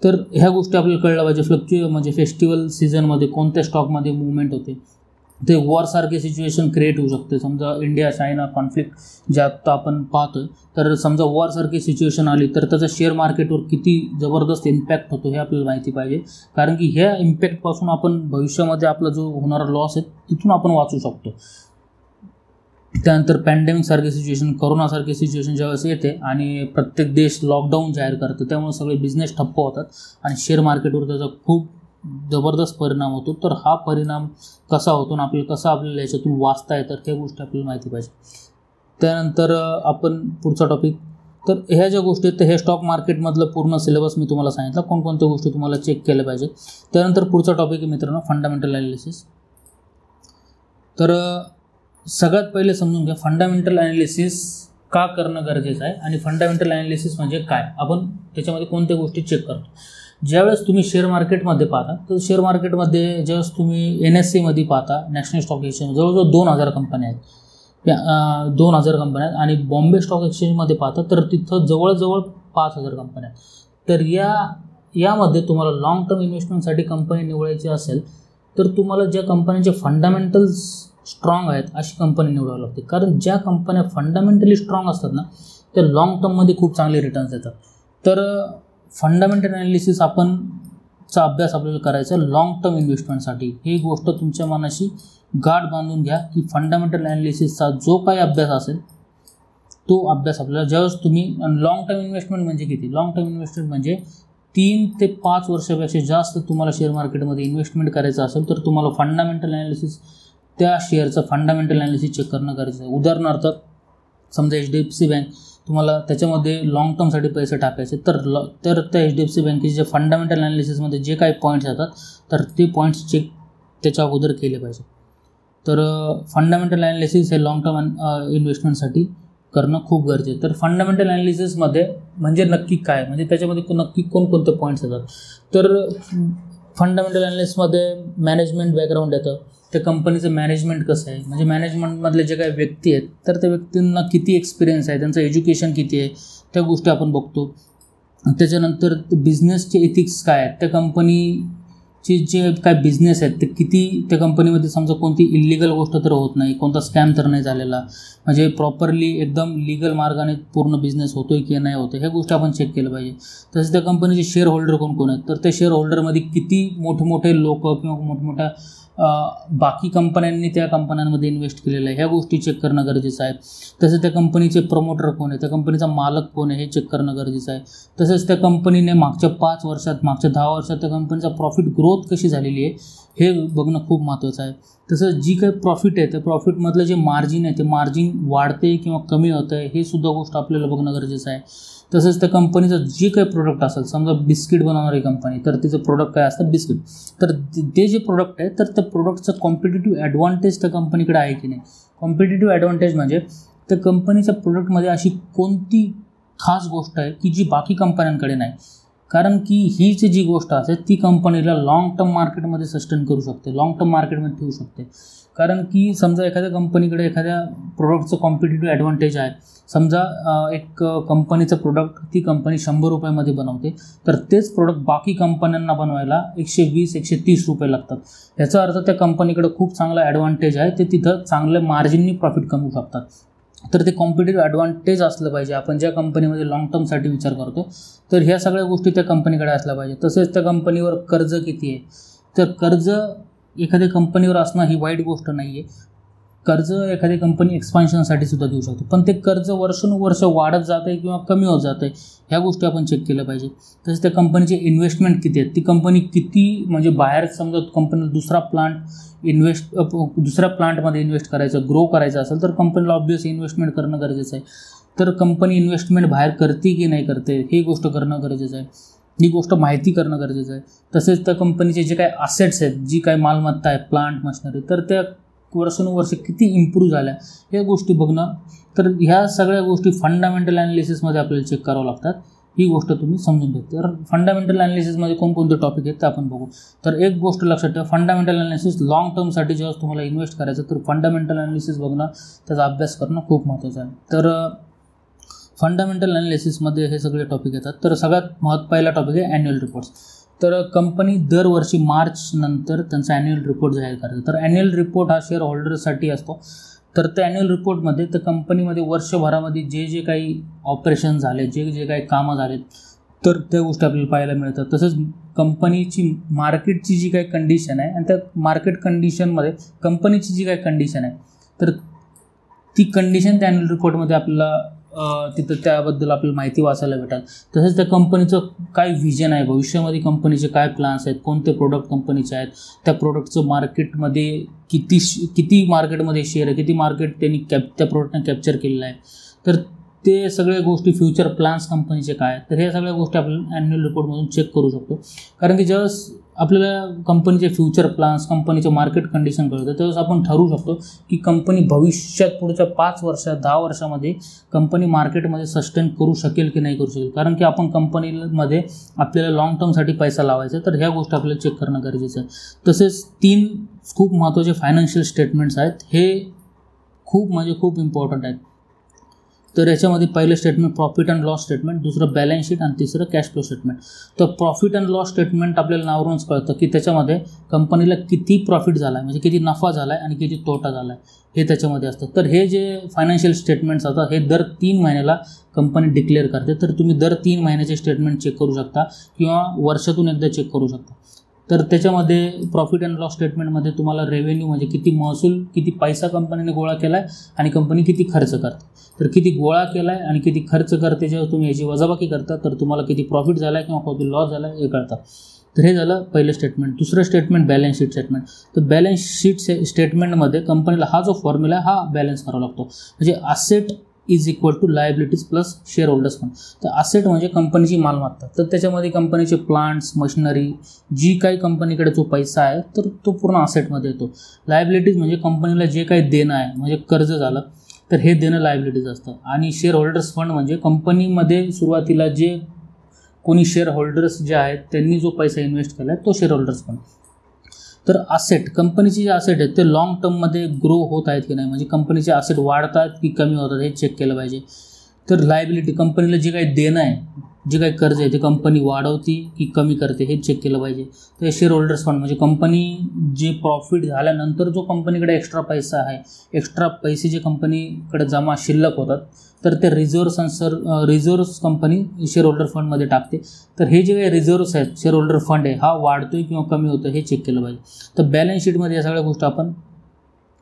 तर ह्या गोष्टी आपल्याला कळल्या पाहिजे. फ्लक्च्यु म्हणजे फेस्टिवल सीझनमध्ये कोणत्या स्टॉकमध्ये मुवमेंट होते? ते वॉरसारखे सिच्युएशन क्रिएट होऊ शकते. समजा इंडिया चायना कॉन्फ्लिक्ट जे आत्ता आपण पाहतो तर समजा वॉरसारखी सिच्युएशन आली तर त्याचा शेअर मार्केटवर किती जबरदस्त इम्पॅक्ट होतो हे आपल्याला माहिती पाहिजे. कारण की ह्या इम्पॅक्टपासून आपण भविष्यामध्ये आपला जो होणारा लॉस आहे तिथून आपण वाचू शकतो. त्यानंतर पॅन्डेमिकसारखी सिच्युएशन करोनासारखी सिच्युएशन ज्यावेळेस येते आणि प्रत्येक देश लॉकडाऊन जाहीर करतो त्यामुळे सगळे बिझनेस ठप्प होतात आणि शेअर मार्केटवर त्याचा खूप जबरदस्त परिणाम होतो. तर हा परिणाम कसा होतो आणि आपल्याला कसा आपल्याला याच्यातून वाचता येतात ह्या गोष्टी आपल्याला माहिती पाहिजे. त्यानंतर आपण पुढचा टॉपिक तर ह्या ज्या गोष्टी आहेत तर हे स्टॉक मार्केटमधलं पूर्ण सिलेबस मी तुम्हाला सांगितलं. कोणकोणत्या गोष्टी तुम्हाला चेक केल्या पाहिजे त्यानंतर पुढचा टॉपिक आहे मित्रांनो फंडामेंटल ॲनालिसिस तर सगळ्यात पहिले समजून घ्या फंडामेंटल ॲनालिसिस का करणं गरजेचं आहे आणि फंडामेंटल ॲनालिसिस म्हणजे काय? आपण त्याच्यामध्ये कोणत्या गोष्टी चेक करतो? ज्यावेळेस तुम्ही शेअर मार्केटमध्ये पाहता तर शेअर मार्केटमध्ये ज्यावेळेस तुम्ही एन एस सीमध्ये पाहता नॅशनल स्टॉक एक्सचेंज जवळजवळ दोन हजार कंपन्या आहेत. दोन हजार कंपन्या आहेत आणि बॉम्बे स्टॉक एक्सचेंजमध्ये पाहता तर तिथं जवळजवळ पाच हजार कंपन्या आहेत. तर या यामध्ये तुम्हाला लाँग टर्म इन्व्हेस्टमेंटसाठी कंपनी निवडायची असेल तर तुम्हाला ज्या कंपन्यांचे फंडामेंटल्स स्ट्रॉंग आहेत अशी कंपनी निवडावी लागते. कारण ज्या कंपन्या फंडामेंटली स्ट्रॉंग असतात ना त्या लाँग टर्ममध्ये खूप चांगले रिटर्न्स देतात तर फंडामेंटल ॲनालिसिस आपण चा अभ्यास आपल्याला करायचा लाँग टर्म इन्व्हेस्टमेंटसाठी ही गोष्ट तुमच्या मनाशी गाठ बांधून घ्या की फंडामेंटल ॲनालिसिसचा जो काही अभ्यास असेल तो अभ्यास आपल्याला ज्यावेळेस तुम्ही लाँग टर्म इन्व्हेस्टमेंट म्हणजे किती? लाँग टर्म इन्व्हेस्टमेंट म्हणजे तीन ते पाच वर्षापेक्षा जास्त तुम्हाला शेअर मार्केटमध्ये इन्व्हेस्टमेंट करायचं असेल तर तुम्हाला फंडामेंटल ॲनालिसिस त्या शेअरचं फंडामेंटल ॲनालिसिस चेक करणं गरजेचं आहे. उदाहरणार्थ समजा H D F C bank तुम्हाला त्याच्यामध्ये लाँग टर्मसाठी पैसे टाकायचे. तर ल तर त्या एच डी एफ सी बँकेचे जे फंडामेंटल ॲनालिसिसमध्ये जे काही पॉईंट्स येतात तर ते पॉईंट्स चेक त्याच्या अगोदर केले पाहिजे. तर फंडामेंटल ॲनालिसिस हे लाँग टर्म इन्व्हेस्टमेंटसाठी करणं खूप गरजेचं तर फंडामेंटल ॲनालिसिसमध्ये म्हणजे नक्की काय? म्हणजे त्याच्यामध्ये नक्की कोणकोणते पॉईंट्स येतात? तर फंडामेंटल ॲनालिसिसमध्ये मॅनेजमेंट बॅकग्राऊंड येतं. त्या कंपनीचं मॅनेजमेंट कसं आहे? म्हणजे मॅनेजमेंटमधले जे काही व्यक्ती आहेत तर त्या व्यक्तींना किती एक्सपिरियन्स आहे? त्यांचं एज्युकेशन किती आहे? त्या गोष्टी आपण बघतो. त्याच्यानंतर बिझनेसचे एथिक्स काय आहेत? त्या कंपनीचे जे काय बिझनेस आहेत ते किती त्या कंपनीमध्ये समजा कोणती इलिगल गोष्ट तर होत नाही कोणता स्कॅम तर नाही झालेला. म्हणजे प्रॉपरली एकदम लिगल मार्गाने पूर्ण बिझनेस होतो आहे की नाही होतो ह्या गोष्टी आपण चेक केलं पाहिजे. तसेच त्या कंपनीचे शेअर होल्डर कोण कोण आहेत? तर त्या शेअर होल्डरमध्ये किती मोठमोठे लोक किंवा मोठमोठ्या बाकी कंपन्यांनी त्या कंपन्यांमध्ये इन्व्हेस्ट केलेलं आहे. ह्या गोष्टी चेक करणं गरजेचं आहे. तसेच त्या कंपनीचे प्रमोटर कोण आहे? त्या कंपनीचा मालक कोण आहे? हे चेक करणं गरजेचं आहे. तसेच त्या कंपनीने मागच्या पाच वर्षात मागच्या दहा वर्षात त्या कंपनीचा प्रॉफिट ग्रोथ कशी झालेली आहे हे बघणं खूप महत्त्वाचं आहे. तसंच जी काही प्रॉफिट आहे त्या प्रॉफिटमधलं जे मार्जिन आहे ते मार्जिन वाढते किंवा कमी होतं आहे हे सुद्धा गोष्ट आपल्याला बघणं गरजेचं आहे. तसंच त्या कंपनीचं जे काही प्रोडक्ट असेल समजा बिस्किट बनवणारी कंपनी तर तिचं प्रोडक्ट काय असतं? बिस्किट. तर ते जे प्रोडक्ट आहे तर त्या प्रोडक्टचं कॉम्पिटेटिव्ह ॲडव्हान्टेज त्या कंपनीकडे आहे की नाही? कॉम्पिटेटिव्ह ॲडव्हान्टेज म्हणजे त्या कंपनीच्या प्रोडक्टमध्ये अशी कोणती खास गोष्ट आहे की जी बाकी कंपन्यांकडे नाही? कारण की हीच जी गोष्ट असते ती कंपनीला लाँग टर्म मार्केटमध्ये सस्टेन करू शकते लाँग टर्म मार्केटमध्ये ठेवू शकते. कारण की समजा एखाद्या कंपनीकडे एखाद्या प्रोडक्टचं कॉम्पिटेटिव्ह ॲडव्हान्टेज आहे. समजा एक कंपनीचं प्रोडक्ट ती कंपनी शंभर रुपयामध्ये बनवते तर तेच प्रोडक्ट बाकी कंपन्यांना बनवायला एकशे वीस एकशे तीस रुपये लागतात. याचा अर्थ त्या कंपनीकडे खूप चांगला ॲडव्हान्टेज आहे ते तिथं चांगल्या मार्जिननी प्रॉफिट कमवू शकतात. तर ते कॉम्पिटेटिव्ह ॲडव्हान्टेज असलं पाहिजे. आपण ज्या कंपनीमध्ये लाँग टर्मसाठी विचार करतो तर ह्या सगळ्या गोष्टी त्या कंपनीकडे असल्या पाहिजे. तसेच त्या कंपनीवर कर्ज किती आहे? तर कर्ज एखाद्या कंपनीवर असणं ही वाईट गोष्ट नाही आहे कर्ज एखादी कंपनी एक्सपान्शनसाठी सुद्धा देऊ शकते. पण ते कर्ज वर्षानुवर्ष वाढत जातं आहे किंवा कमी होत जातं आहे ह्या गोष्टी आपण चेक केल्या पाहिजे तसेच त्या कंपनीचे इन्व्हेस्टमेंट किती आहेत? ती कंपनी किती म्हणजे बाहेर समजा कंपनीला दुसरा प्लांट इन्व्हेस्ट दुसऱ्या प्लांटमध्ये इन्व्हेस्ट करायचं ग्रो करायचं असेल तर कंपनीला ऑब्वियस इन्व्हेस्टमेंट करणं गरजेचं आहे. तर कंपनी इन्व्हेस्टमेंट बाहेर करते की नाही करते हे गोष्ट करणं गरजेचं आहे. ही गोष्ट माहिती करणं गरजेचं आहे. तसेच त्या कंपनीचे जे काही असेट्स आहेत जी काही मालमत्ता आहे प्लांट मशिनरी तर त्या वर्षानुवर्ष किती इम्प्रूव्ह झाल्या या गोष्टी बघणं. तर ह्या सगळ्या गोष्टी फंडामेंटल ॲनालिसिसमध्ये आपल्याला चेक करावं लागतात. ही गोष्ट तुम्ही समजून घ्या. तर फंडामेंटल ॲनालिसिसमध्ये कोणकोणते टॉपिक आहेत ते आपण बघू. तर एक गोष्ट लक्षात ठेवा फंडामेंटल ॲनालिसिस लॉंग टर्मसाठी जेव्हा तुम्हाला इन्व्हेस्ट करायचं तर फंडामेंटल ॲनालिसिस बघणं त्याचा अभ्यास करणं खूप महत्त्वाचं आहे. तर फंडामेंटल अनालिसिसमध्ये हे सगळे टॉपिक येतात. तर सगळ्यात महत्त्व पहिला टॉपिक आहे ॲन्युअल रिपोर्ट्स तर कंपनी दरवर्षी मार्च नंतर त्यांचा ॲन्युअल रिपोर्ट जाहीर करते तर ॲन्युअल रिपोर्ट हा शेअर होल्डरसाठी असतो. तर त्या ॲन्युअल रिपोर्टमध्ये तर कंपनीमध्ये वर्षभरामध्ये जे जे काही ऑपरेशन झाले जे जे काही कामं झालेत तर त्या गोष्टी आपल्याला पाहायला मिळतात. तसंच कंपनीची मार्केटची जी काही कंडिशन आहे आणि त्या मार्केट कंडिशनमध्ये कंपनीची जी काही कंडिशन आहे तर ती कंडिशन त्या ॲन्युअल रिपोर्टमध्ये आपल्याला तिथं त्याबद्दल आपल्याला माहिती वाचायला भेटाल. तसेच त्या कंपनीचं काय व्हिजन आहे? भविष्यामध्ये कंपनीचे काय प्लान्स आहेत? कोणते प्रोडक्ट कंपनीचे आहेत? त्या प्रोडक्टचं मार्केटमध्ये किती किती मार्केटमध्ये शेअर आहे? किती मार्केट त्यांनी कॅप त्या प्रोडक्टने कॅप्चर केलेलं आहे? तर ते सगळ्या गोष्टी फ्युचर प्लान्स कंपनीचे काय तर ह्या सगळ्या गोष्टी आपण ॲन्युअल रिपोर्टमधून चेक करू शकतो. कारण की जेव्हा आपल्याला कंपनीचे फ्युचर प्लान्स कंपनीचे मार्केट कंडिशन कळतं. त्यावेळेस आपण ठरवू शकतो की कंपनी भविष्यात पुढच्या पाच वर्षात दहा वर्षामध्ये कंपनी मार्केटमध्ये सस्टेन करू शकेल की नाही करू शकेल. कारण की आपण कंपनीमध्ये आपल्याला लाँग टर्मसाठी पैसा लावायचा तर ह्या गोष्टी आपल्याला चेक करणं गरजेचं आहे. तसेच तीन खूप महत्त्वाचे फायनान्शियल स्टेटमेंट्स आहेत. हे खूप म्हणजे खूप इम्पॉर्टंट आहेत. तर याच्यामध्ये पहिलं statement profit and loss statement दुसरं बॅलन्स शीट आणि तिसरं कॅश फ्लो स्टेटमेंट तर प्रॉफिट अँड लॉस स्टेटमेंट आपल्याला नावरूनच कळतं की त्याच्यामध्ये कंपनीला किती प्रॉफिट झाला आहे म्हणजे किती नफा झाला आहे आणि किती तोटा झाला आहे हे त्याच्यामध्ये असतं. तर हे जे फायनान्शियल स्टेटमेंट्स असतात हे दर तीन महिन्याला कंपनी डिक्लेअर करते. तर तुम्ही दर तीन महिन्याचे स्टेटमेंट चेक करू शकता किंवा वर्षातून एकदा चेक करू शकता. तर त्याच्यामध्ये प्रॉफिट अँड लॉस स्टेटमेंटमध्ये तुम्हाला रेव्हेन्यू म्हणजे किती महसूल किती पैसा कंपनीने गोळा केला आहे आणि कंपनी किती खर्च करते. तर किती गोळा केला आहे आणि किती खर्च करते जेव्हा तुम्ही याची वजाबाकी करता तर तुम्हाला किती प्रॉफिट झाला आहे किंवा किती लॉस झाला आहे हे कळतं. तर हे झालं पहिलं स्टेटमेंट दुसरं स्टेटमेंट बॅलन्स शीट स्टेटमेंट तर बॅलन्स शीट स्टेटमेंटमध्ये कंपनीला हा जो फॉर्म्युला हा बॅलन्स करावा लागतो. म्हणजे asset is equal to liabilities plus shareholders fund तर असेट म्हणजे कंपनीची मालमत्ता. तर त्याच्यामध्ये कंपनीचे प्लांट्स मशिनरी जी काही कंपनीकडे जो पैसा आहे तर तो पूर्ण असेटमध्ये येतो. लायबिलिटीज म्हणजे कंपनीला जे काही देणं आहे म्हणजे कर्ज झालं तर हे देणं लायबिलिटीज असतं. आणि शेअर होल्डर्स फंड म्हणजे कंपनीमध्ये सुरुवातीला जे कोणी शेअर होल्डर्स जे आहेत त्यांनी जो पैसा इन्व्हेस्ट केला आहे तो शेअर होल्डर्स फंड तर असेट कंपनीचे जे असेट आहेत ते लाँग टर्ममध्ये ग्रो होत आहेत की नाही? म्हणजे कंपनीचे असेट वाढतात की कमी होतात हे चेक केलं पाहिजे. तर लायबिलिटी कंपनीला जे काही देणं आहे जे काही कर्ज आहे ते कंपनी वाढवते की कमी करते हे चेक केलं पाहिजे. तर शेअर होल्डर्स फंड म्हणजे कंपनी जे प्रॉफिट झाल्यानंतर जो कंपनीकडे एक्स्ट्रा पैसा आहे एक्स्ट्रा पैसे जे कंपनीकडे जमा शिल्लक होतात तर ते रिझर्व संसर रिझर्व्स कंपनी शेअर होल्डर फंडमध्ये टाकते. तर हे जे काही रिझर्व्स आहेत शेअर होल्डर फंड आहे हा वाढतोय किंवा कमी होतो हे चेक केलं पाहिजे. तर बॅलन्स शीटमध्ये या सगळ्या गोष्टी आपण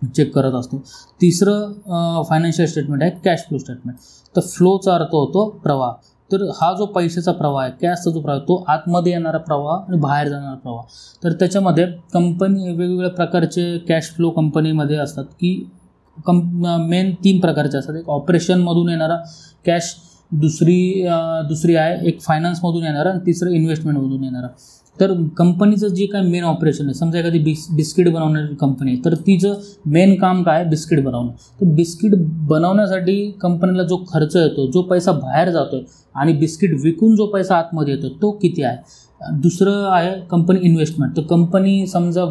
चेक करत असतो. तिसरं फायनान्शियल स्टेटमेंट आहे कॅश फ्लो स्टेटमेंट तर फ्लोचा अर्थ होतो प्रवाह. तर हा जो पैशाचा प्रवाह आहे कॅशचा जो प्रवाह तो आतमध्ये येणारा प्रवाह आणि बाहेर जाणारा प्रवाह. तर त्याच्यामध्ये कंपनी वेगवेगळ्या प्रकारचे कॅश फ्लो कंपनीमध्ये असतात की कं मेन तीन प्रकारचे असतात. एक ऑपरेशनमधून येणारा कॅश दुसरी दुसरी आहे एक फायनान्समधून येणारा आणि तिसरं इन्व्हेस्टमेंटमधून येणारा. तर कंपनीचं जे काय मेन ऑपरेशन आहे समजा एखादी बिस बिस्किट बनवणारी कंपनी आहे तर तिचं मेन काम काय बिस्किट बनवणं. तर बिस्किट बनवण्यासाठी कंपनीला जो खर्च येतो जो पैसा बाहेर जातो आहे आणि बिस्किट विकून जो पैसा आतमध्ये येतो तो किती आहे? दुसरं आहे कंपनी इन्व्हेस्टमेंट तर कंपनी समजा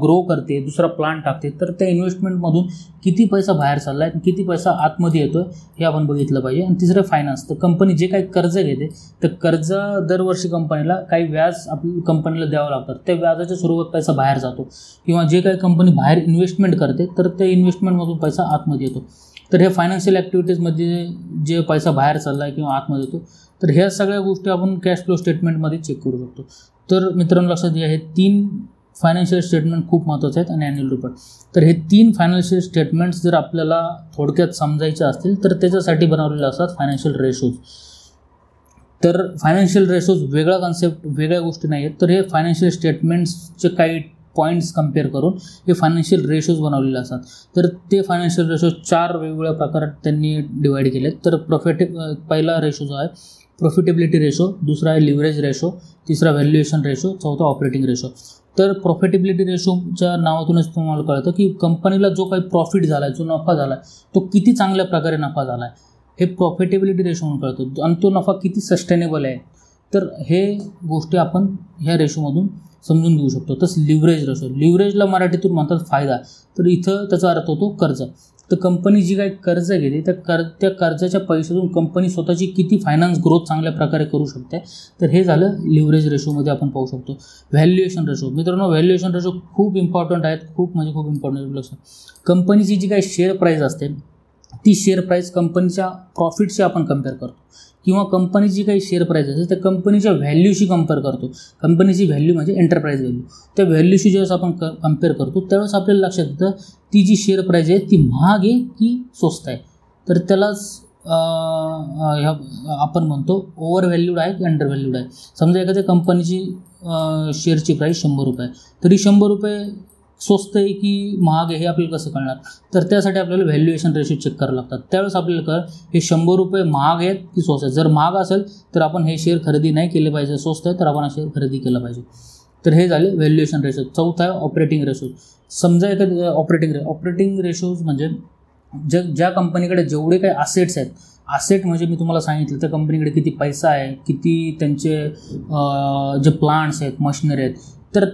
ग्रो करते दुसरा प्लांट टाकते तर त्या इन्व्हेस्टमेंटमधून किती पैसा बाहेर चालला आहे किती पैसा आतमध्ये येतो हे आपण बघितलं पाहिजे. आणि तिसरं फायनान्स तर कंपनी जे काही कर्ज घेते तर कर्ज दरवर्षी कंपनीला काही व्याज आपल्या कंपनीला द्यावं लागतं. त्या व्याजाच्या स्वरूपात पैसा बाहेर जातो. किंवा जे काही कंपनी बाहेर इन्व्हेस्टमेंट करते तर त्या इन्व्हेस्टमेंटमधून पैसा आतमध्ये येतो. तर हे फायनान्शियल ॲक्टिव्हिटीजमध्ये जे पैसा बाहेर चालला आहे किंवा आतमध्ये येतो तर ह्या सगळ्या गोष्टी आपण कॅश फ्लो स्टेटमेंटमध्ये चेक करू शकतो. तर मित्रांनो लक्षात घ्या हे तीन फायनान्शियल स्टेटमेंट खूप महत्त्वाचे आहेत आणि ॲन्युअल रिपोर्ट तर हे तीन फायनान्शियल स्टेटमेंट्स जर आपल्याला थोडक्यात समजायचे असतील तर त्याच्यासाठी बनवलेले असतात फायनान्शियल रेशोज तर फायनान्शियल रेशोज वेगळा कन्सेप्ट वेगळ्या गोष्टी नाही आहेत. तर हे फायनान्शियल स्टेटमेंट्सचे काही पॉईंट्स कंपेअर करून हे फायनान्शियल रेशोज बनवलेले असतात. तर ते फायनान्शियल रेशोज चार वेगवेगळ्या प्रकारात त्यांनी डिवाईड केले तर प्रॉफिट पहिला रेशो जो आहे प्रॉफिटेबिलिटी रेशो दुसरा आहे लिव्हरेज रेशो तिसरा व्हॅल्युएशन रेशो चौथा ऑपरेटिंग रेशो तर प्रॉफिटेबिलिटी रेशोच्या नावातूनच तुम्हाला कळतं की कंपनीला जो काही प्रॉफिट झाला आहे जो नफा झाला आहे तो किती चांगल्या प्रकारे नफा झाला आहे हे प्रॉफिटेबिलिटी रेशो म्हणून कळतो. आणि तो नफा किती सस्टेनेबल आहे तर हे गोष्टी आपण ह्या रेशोमधून समजून घेऊ शकतो. तसं लिव्हरेज रेशो लिव्हरेजला मराठीतून म्हणतात फायदा. तर इथं त्याचा अर्थ होतो कर्ज. तर कंपनी जी काही कर्ज घेते त्या कर त्या कर्जाच्या पैशातून कंपनी स्वतःची किती फायनान्स ग्रोथ चांगल्या प्रकारे करू शकते? तर हे झालं लिव्हरेज रेशोमध्ये आपण पाहू शकतो. व्हॅल्युएशन रेशो मित्रांनो व्हॅल्युएशन रेशो खूप इम्पॉर्टंट आहेत. खूप म्हणजे खूप इम्पॉर्टंट लक्षात कंपनीची जी काही शेअर प्राईस असते ती शेअर प्राईस कंपनीच्या प्रॉफिटशी आपण कंपेअर करतो. किंवा कंपनीची काही शेअर प्राईस असेल त्या कंपनीच्या व्हॅल्यूशी कंपेअर करतो. कंपनीची व्हॅल्यू म्हणजे एंटरप्राईज व्हॅल्यू त्या व्हॅल्यूशी ज्यावेळेस आपण क कंपेअर करतो त्यावेळेस आपल्याला लक्षात येतं ती जी शेअर प्राईज आहे ती महाग आहे की स्वस्त आहे? तर त्यालाच ह्या आपण म्हणतो ओव्हर व्हॅल्यूड आहे की अंडर व्हॅल्यूड आहे? समजा एखाद्या कंपनीची शेअरची प्राईस शंभर रुपये आहे. तरी शंभर रुपये स्वस्त आहे की महाग आहे हे आपल्याला कसं कळणार? तर त्यासाठी आपल्याला व्हॅल्युएशन रेशो चेक करावं लागतात. त्यावेळेस आपल्याला कळ हे शंभर रुपये महाग आहेत की स्वस्त आहेत? जर महाग असेल तर आपण हे शेअर खरेदी नाही केले पाहिजे. स्वस्त आहे तर आपण हा शेअर खरेदी केला पाहिजे. तर हे झाले व्हॅल्युएशन रेशो चौथा आहे ऑपरेटिंग रेशो समजा एखाद्या ऑपरेटिंग रे ऑपरेटिंग रेशोज म्हणजे ज्या ज्या कंपनीकडे जेवढे काही असेट्स आहेत असेट म्हणजे मी तुम्हाला सांगितलं त्या कंपनीकडे किती पैसा आहे किती त्यांचे जे प्लांट्स आहेत मशिनरी आहेत तर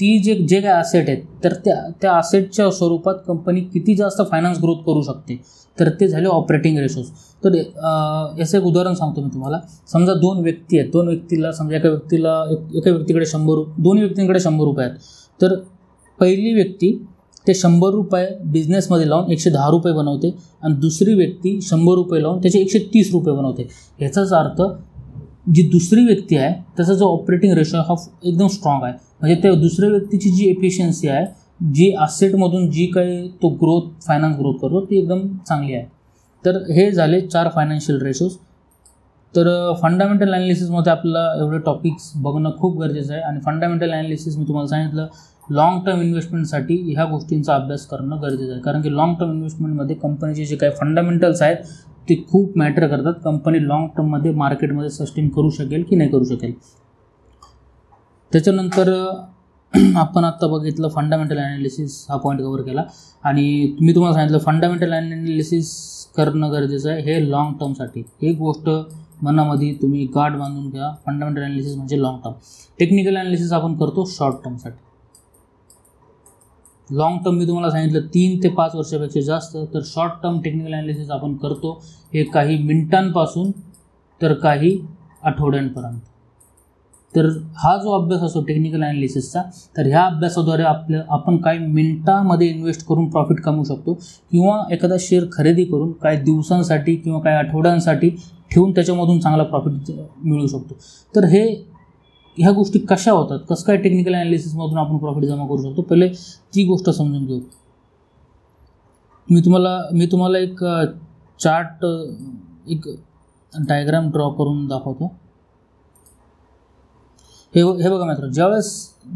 ती जे जे काय असेट आहेत तर त्या त्या असेटच्या स्वरूपात कंपनी किती जास्त फायनान्स ग्रोथ करू शकते? तर ते झाले ऑपरेटिंग रेशोज तर याचं एक उदाहरण सांगतो मी तुम्हाला. समजा दोन व्यक्ती आहेत. दोन व्यक्तीला समजा एका व्यक्तीला एक एका व्यक्तीकडे शंभर दोन्ही व्यक्तींकडे शंभर रुपये आहेत. तर पहिली व्यक्ती ते शंभर रुपये बिझनेसमध्ये लावून एकशे दहा रुपये बनवते आणि दुसरी व्यक्ती शंभर रुपये लावून त्याचे एकशे तीस रुपये बनवते. ह्याचाच अर्थ जी दुसरी व्यक्ती आहे त्याचा जो ऑपरेटिंग रेशो हा एकदम स्ट्रॉंग आहे. म्हणजे त्या दुसऱ्या व्यक्तीची जी एफिशियन्सी आहे जी असेटमधून जी काही तो ग्रोथ फायनान्स ग्रोथ करतो ती एकदम चांगली आहे. तर हे झाले चार फायनान्शियल रेशोज तर फंडामेंटल ॲनालिसिसमध्ये आपल्याला एवढे टॉपिक्स बघणं खूप गरजेचं आहे. आणि फंडामेंटल ॲनालिसिस मी तुम्हाला सांगितलं लाँग टर्म इन्व्हेस्टमेंटसाठी ह्या गोष्टींचा अभ्यास करणं गरजेचं आहे. कारण की लाँग टर्म इन्व्हेस्टमेंटमध्ये कंपनीचे जे काही फंडामेंटल्स आहेत ते खूप मॅटर करतात. कंपनी लाँग टर्ममध्ये मार्केटमध्ये सस्टेन करू शकेल की नाही करू शकेल. त्याच्यानंतर आपण आत्ता बघितलं फंडामेंटल ॲनालिसिस हा पॉईंट कवर केला. आणि मी तुम्हाला सांगितलं फंडामेंटल ॲनालिसिस करणं गरजेचं आहे. हे लाँग टर्मसाठी एक गोष्ट मनामध्ये तुम्ही गाठ बांधून घ्या. फंडामेंटल ॲनालिसिस म्हणजे लाँग टर्म टेक्निकल ॲनालिसिस आपण करतो शॉर्ट टर्मसाठी लाँग टर्म मी तुम्हाला सांगितलं तीन ते पाच वर्षापेक्षा जास्त तर शॉर्ट टर्म टेक्निकल ॲनालिसिस आपण करतो. हे काही मिनिटांपासून तर काही आठवड्यांपर्यंत. तर हा जो अभ्यास असतो टेक्निकल ॲनालिसिसचा तर ह्या अभ्यासाद्वारे आपल्या आपण काही मिनटामध्ये इन्व्हेस्ट करून प्रॉफिट कमवू शकतो. किंवा एखादा शेअर खरेदी करून काही दिवसांसाठी किंवा काही आठवड्यांसाठी ठेवून त्याच्यामधून चांगला प्रॉफिट मिळू शकतो. तर हे ह्या गोष्टी कशा होतात? कसं काय टेक्निकल ॲनालिसिसमधून आपण प्रॉफिट जमा करू शकतो? पहिले ती गोष्ट समजून घेऊ. मी तुम्हाला मी तुम्हाला एक चार्ट एक डायग्राम ड्रॉ करून दाखवतो. हे हे बघा मित्र ज्यावेळेस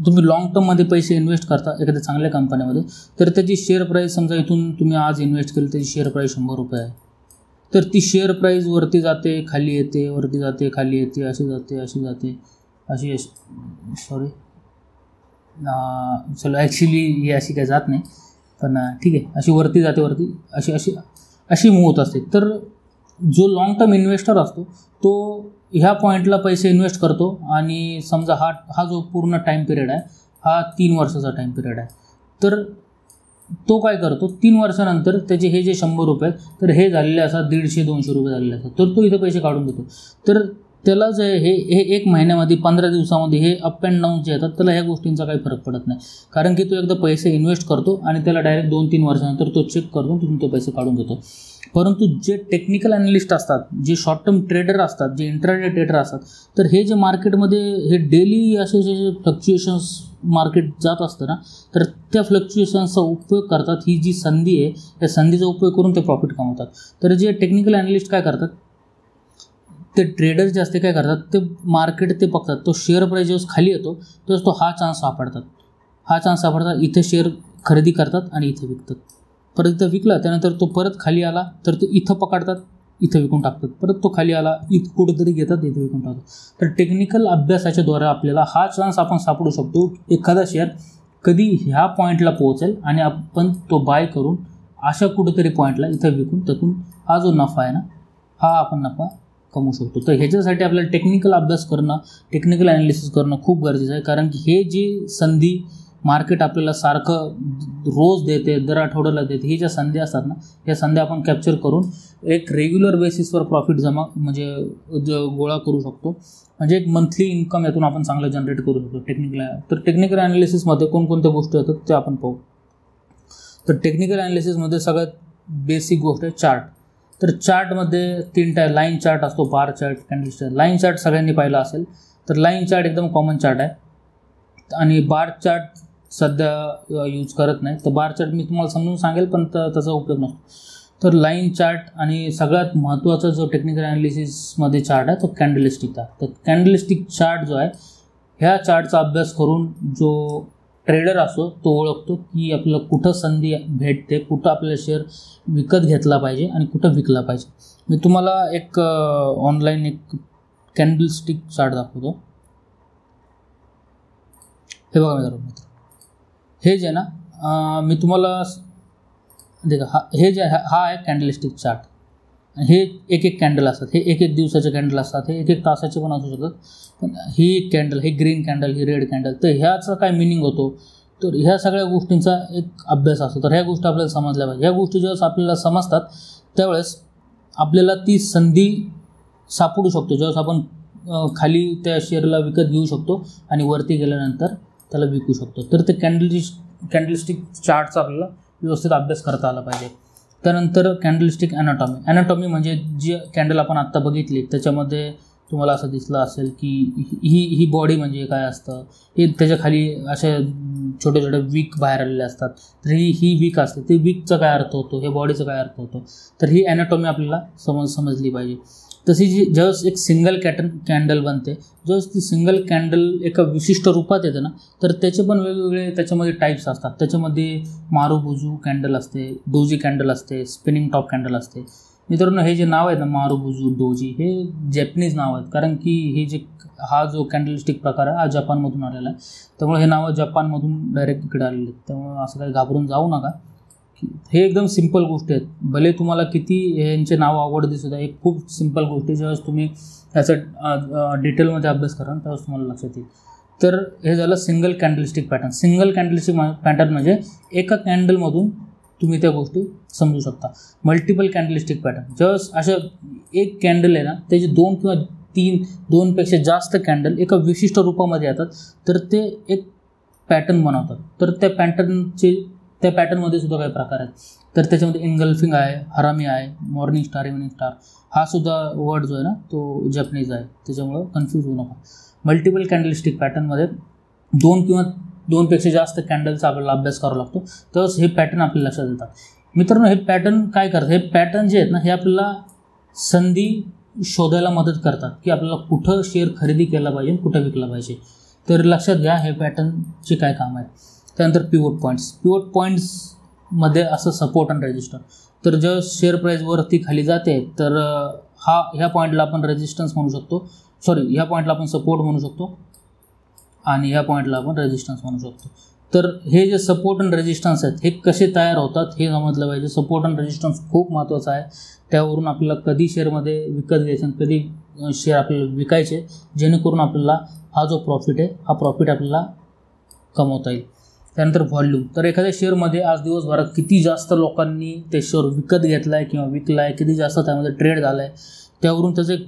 तुम्ही लाँग टर्ममध्ये पैसे इन्व्हेस्ट करता एखाद्या चांगल्या कंपनीमध्ये तर त्याची शेअर प्राईस समजा इथून तुम्ही आज इन्व्हेस्ट केली त्याची शेअर प्राईस शंभर रुपये आहे. तर ती शेअर प्राईस वरती जाते खाली येते वरती जाते खाली येते अशी जाते अशी जाते अशी सॉरी चलो ॲक्च्युली ही अशी काही जात नाही पण ठीक आहे अशी वरती जाते वरती अशी अशी अशी मूव होत असते. तर जो लाँग टर्म इन्व्हेस्टर असतो तो ह्या पॉईंटला पैसे इन्व्हेस्ट करतो आणि समजा हा हा जो पूर्ण टाईम पिरियड आहे हा तीन वर्षाचा टाईम पिरियड आहे. तर तो काय करतो? तीन वर्षानंतर त्याचे हे जे शंभर रुपये तर हे झालेले असतात दीडशे दोनशे रुपये झालेले असतात तर तो इथे पैसे काढून देतो. तर त्याला जे हे हे एक महिन्यामध्ये पंधरा दिवसामध्ये हे अप अँड डाऊन जे येतात त्याला ह्या गोष्टींचा काही फरक पडत नाही. कारण की तो एकदा पैसे इन्व्हेस्ट करतो आणि त्याला डायरेक्ट दोन तीन वर्षानंतर तो चेक करतो तिथून तो पैसे काढून घेतो. परंतु जे टेक्निकल ॲनालिस्ट असतात जे शॉर्ट टर्म ट्रेडर असतात जे इंटरनेट ट्रेडर असतात तर हे जे मार्केटमध्ये हे डेली असे जे फ्लक्च्युएशन्स मार्केट जात असतं ना तर त्या फ्लक्च्युएशन्सचा उपयोग करतात. ही जी संधी आहे त्या संधीचा उपयोग करून ते प्रॉफिट कमवतात. तर जे टेक्निकल ॲनालिस्ट काय करतात ते ट्रेडर जे असते काय करतात ते मार्केट ते बघतात. तो शेअर प्राईस जेव्हा खाली येतो तेव्हा तो हा चान्स सापडतात हा चान्स सापडतात इथे शेअर खरेदी करतात आणि इथे विकतात. परत इथं विकला त्यानंतर तो परत खाली आला तर ते इथं पकडतात इथं विकून टाकतात. परत तो खाली आला इथं कुठंतरी घेतात इथं विकून टाकतात. तर टेक्निकल अभ्यासाच्याद्वारे आपल्याला हा चान्स आपण सापडू शकतो. एखादा शेअर कधी ह्या पॉईंटला पोहोचेल आणि आपण तो बाय करून अशा कुठेतरी पॉईंटला इथं विकून त्यातून हा जो नफा आहे ना हा आपण नफा कमवू शकतो? तर ह्याच्यासाठी आपल्याला टेक्निकल अभ्यास करणं टेक्निकल ॲनालिसिस करणं खूप गरजेचं आहे. कारण की हे जी संधी मार्केट आपल्याला सारखं रोज देते दर आठवड्याला देते ही ज्या संधी असतात ना या संधी आपण कॅप्चर करून एक रेग्युलर बेसिसवर प्रॉफिट जमा म्हणजे गोळा करू शकतो. म्हणजे एक मंथली इन्कम यातून आपण चांगलं जनरेट करू शकतो टेक्निकल तर टेक्निकल ॲनालिसिसमध्ये कोणकोणत्या गोष्टी येतात ते आपण पाहू. तर टेक्निकल ॲनालिसिसमध्ये सगळ्यात बेसिक गोष्ट आहे चार्ट तर चार्टमध्ये तीन टाय लाईन चार्ट असतो bar chart candle line chart सगळ्यांनी पाहिला असेल तर लाईन चार्ट एकदम कॉमन चार्ट आहे. आणि बार चार्ट सध्या यूज करत नाही. तर बार चार्ट मी तुम्हाला समजून सांगेल पण तर त्याचा उपयोग नसतो. तर लाईन चार्ट आणि सगळ्यात महत्त्वाचा जो टेक्निकल ॲनालिसिसमध्ये चार्ट आहे तो कॅन्डलिस्टिकचा तर कॅन्डलिस्टिक चार्ट जो आहे ह्या चार्टचा अभ्यास करून जो ट्रेडर असो तो ओळखतो की आपलं कुठं संधी भेटते कुठं आपला शेअर विकत घेतला पाहिजे आणि कुठं विकला पाहिजे. मी तुम्हाला एक ऑनलाईन एक कॅन्डल स्टिक चार्ट दाखवतो. हे बघा मित्र हे जे ना मी तुम्हाला देखा हा हे जे आहे हा आहे कॅन्डलस्टिक चार्ट हे एक एक कॅन्डल असतात. हे एक एक दिवसाचे कॅन्डल असतात. हे एक एक तासाचे पण असू शकतात. पण ही कॅन्डल हे ग्रीन कॅन्डल ही रेड कॅन्डल तर ह्याचा काय मिनिंग होतो? तर ह्या सगळ्या गोष्टींचा एक अभ्यास असतो. तर ह्या गोष्टी आपल्याला समजल्या पाहिजे. ह्या गोष्टी ज्यावेळेस आपल्याला समजतात त्यावेळेस आपल्याला ती संधी सापडू शकतो. ज्यावेळेस आपण खाली त्या शेअरला विकत घेऊ शकतो आणि वरती गेल्यानंतर त्याला विकू शकतो. तर ते कॅन्डल कॅन्डलिस्टिक चार्टचा आपल्याला व्यवस्थित अभ्यास करता आला पाहिजे. त्यानंतर कॅन्डलिस्टिक ॲनाटॉमी ॲनाटॉमी म्हणजे जी कॅन्डल आपण आत्ता बघितली त्याच्यामध्ये तुम्हाला असं दिसलं असेल की ही ही बॉडी म्हणजे काय असतं? हे त्याच्याखाली अशा छोटे छोटे वीक बाहेर आलेले असतात. तर ही ही वीक असते. ते वीकचा काय अर्थ होतो? हे बॉडीचा काय अर्थ होतो? तर ही ॲनाटॉमी आपल्याला समज समजली पाहिजे. तशी जी ज्यावेळेस एक सिंगल कॅटन कॅन्डल बनते ज्यावेळेस ती सिंगल कॅन्डल एका विशिष्ट रूपात येते ना तर त्याचे पण वेगवेगळे त्याच्यामध्ये टाईप्स असतात. त्याच्यामध्ये मारुबुजू कॅन्डल असते डोजी कॅन्डल असते स्पिनिंग टॉप कॅन्डल असते. मित्रांनो हे जे नाव आहे ना मारुबुजू डोजी हे जॅपनीज नाव आहेत कारण की हे जे हा जो कॅन्डलस्टिक प्रकार आहे हा जपानमधून आलेला आहे. त्यामुळे हे नावं जपानमधून डायरेक्ट इकडे आलेले आहेत त्यामुळे असं काही घाबरून जाऊ नका. हे एकदम सिंपल गोष्टी आहेत भले तुम्हाला किती यांचे नावं आवड दिसत आहे एक खूप सिंपल गोष्टी ज्यावेळेस तुम्ही त्याचा डिटेलमध्ये अभ्यास कराल त्यावेळेस तुम्हाला लक्षात येईल. तर हे झालं single candlestick pattern single candlestick pattern म्हणजे एका कॅन्डलमधून तुम्ही त्या गोष्टी समजू शकता. मल्टिपल कॅन्डलस्टिक पॅटर्न ज्यावेळेस असं एक कॅन्डल आहे ना त्याचे दोन किंवा तीन दोनपेक्षा जास्त कॅन्डल एका विशिष्ट रूपामध्ये येतात. तर ते एक पॅटर्न बनवतात. तर त्या पॅटर्नचे त्या पॅटर्नमध्ये सुद्धा काही प्रकार आहेत. तर त्याच्यामध्ये इनगल्फिंग आहे हरामी आहे मॉर्निंग स्टार इव्हनिंग स्टार हा सुद्धा वर्ड जो आहे ना तो जपनीज आहे. त्याच्यामुळं कन्फ्यूज होऊ नका. मल्टिपल कॅन्डलस्टिक पॅटर्नमध्ये दोन किंवा दोनपेक्षा जास्त कॅन्डलचा आपल्याला अभ्यास करावा लागतो. तरच हे पॅटर्न आपल्या लक्षात येतात. मित्रांनो हे पॅटर्न काय करतात? हे पॅटर्न जे आहेत ना हे आपल्याला संधी शोधायला मदत करतात की आपल्याला कुठं शेअर खरेदी केला पाहिजे कुठं विकला पाहिजे. तर लक्षात घ्या हे पॅटर्नचे काय काम आहे त्यानंतर पिवट पॉईंट्स पिवट पॉईंट्समध्ये असं सपोर्ट अँड रेजिस्टर तर जेव्हा शेअर प्राईजवरती खाली जाते तर हा ह्या पॉईंटला आपण रेजिस्टन्स म्हणू शकतो. सॉरी ह्या पॉईंटला आपण सपोर्ट म्हणू शकतो. आणि ह्या पॉईंटला आपण रेजिस्टन्स म्हणू शकतो. तर हे जे सपोर्ट अँड रेजिस्टन्स आहेत हे कसे तयार होतात हे समजलं पाहिजे. सपोर्ट अँड रेजिस्टन्स खूप महत्त्वाचं आहे. त्यावरून आपल्याला कधी शेअरमध्ये विकत घ्यायचे आणि कधी शेअर आपल्याला विकायचे जेणेकरून आपल्याला हा जो प्रॉफिट आहे हा प्रॉफिट आपल्याला कमवता येईल. त्यानंतर व्हॉल्यूम तर एखाद्या शेअरमध्ये आज दिवसभरात किती जास्त लोकांनी ते शेअर विकत घेतला आहे किंवा विकला आहे किती जास्त त्यामध्ये ट्रेड झाला आहे त्यावरून त्याचं एक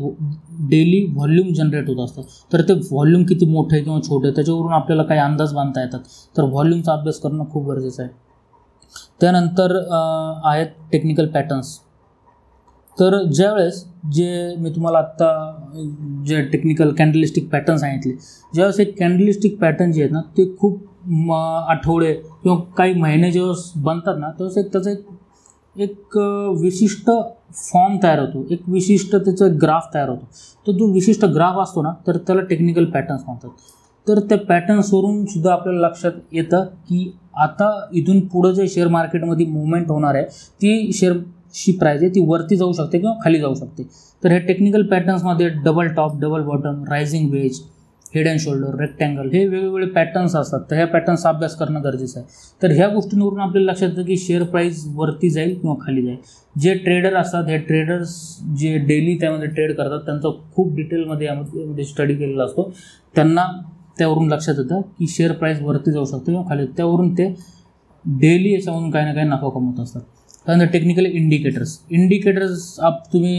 डेली व्हॉल्यूम जनरेट होत असतं. तर ते व्हॉल्यूम किती मोठं आहे किंवा छोटे आहे त्याच्यावरून आपल्याला काही अंदाज बांधता येतात. तर व्हॉल्यूमचा अभ्यास करणं खूप गरजेचं आहे. त्यानंतर आहेत टेक्निकल पॅटर्न्स तर ज्यावेळेस जे मी तुम्हाला आत्ता जे टेक्निकल कॅन्डलिस्टिक पॅटर्न सांगितले ज्यावेळेस एक कॅन्डलिस्टिक पॅटर्न जे आहेत ना ते खूप म आठवडे किंवा काही महिने जेव्हा बनतात ना तेव्हा एक त्याचं एक एक विशिष्ट फॉर्म तयार होतो. एक विशिष्ट त्याचा ग्राफ तयार होतो. तर जो विशिष्ट ग्राफ असतो ना तर त्याला टेक्निकल पॅटर्न्स म्हणतात. तर त्या पॅटर्न्सवरून सुद्धा आपल्याला लक्षात येतं की आता इथून पुढं जे शेअर मार्केटमध्ये मुवमेंट होणार आहे ती शेअरची प्राईज आहे ती वरती जाऊ शकते किंवा खाली जाऊ शकते. तर हे technical पॅटर्न्समध्ये double top double bottom rising wedge head and shoulder rectangle हे वेगवेगळे पॅटर्न्स असतात. तर ह्या पॅटर्न्सचा अभ्यास करणं गरजेचं आहे. तर ह्या गोष्टींवरून आपल्याला लक्षात येतं की शेअर प्राईस वरती जाईल किंवा खाली जाईल. जे ट्रेडर असतात हे ट्रेडर्स जे डेली त्यामध्ये ट्रेड करतात त्यांचा खूप डिटेलमध्ये यामध्ये स्टडी केलेला असतो. त्यांना त्यावरून लक्षात येतं की शेअर प्राईस वरती जाऊ शकतो किंवा खाली त्यावरून ते डेली याच्यामधून काही ना काही नफा कमवत असतात. त्यानंतर टेक्निकल इंडिकेटर्स इंडिकेटर्स आप तुम्ही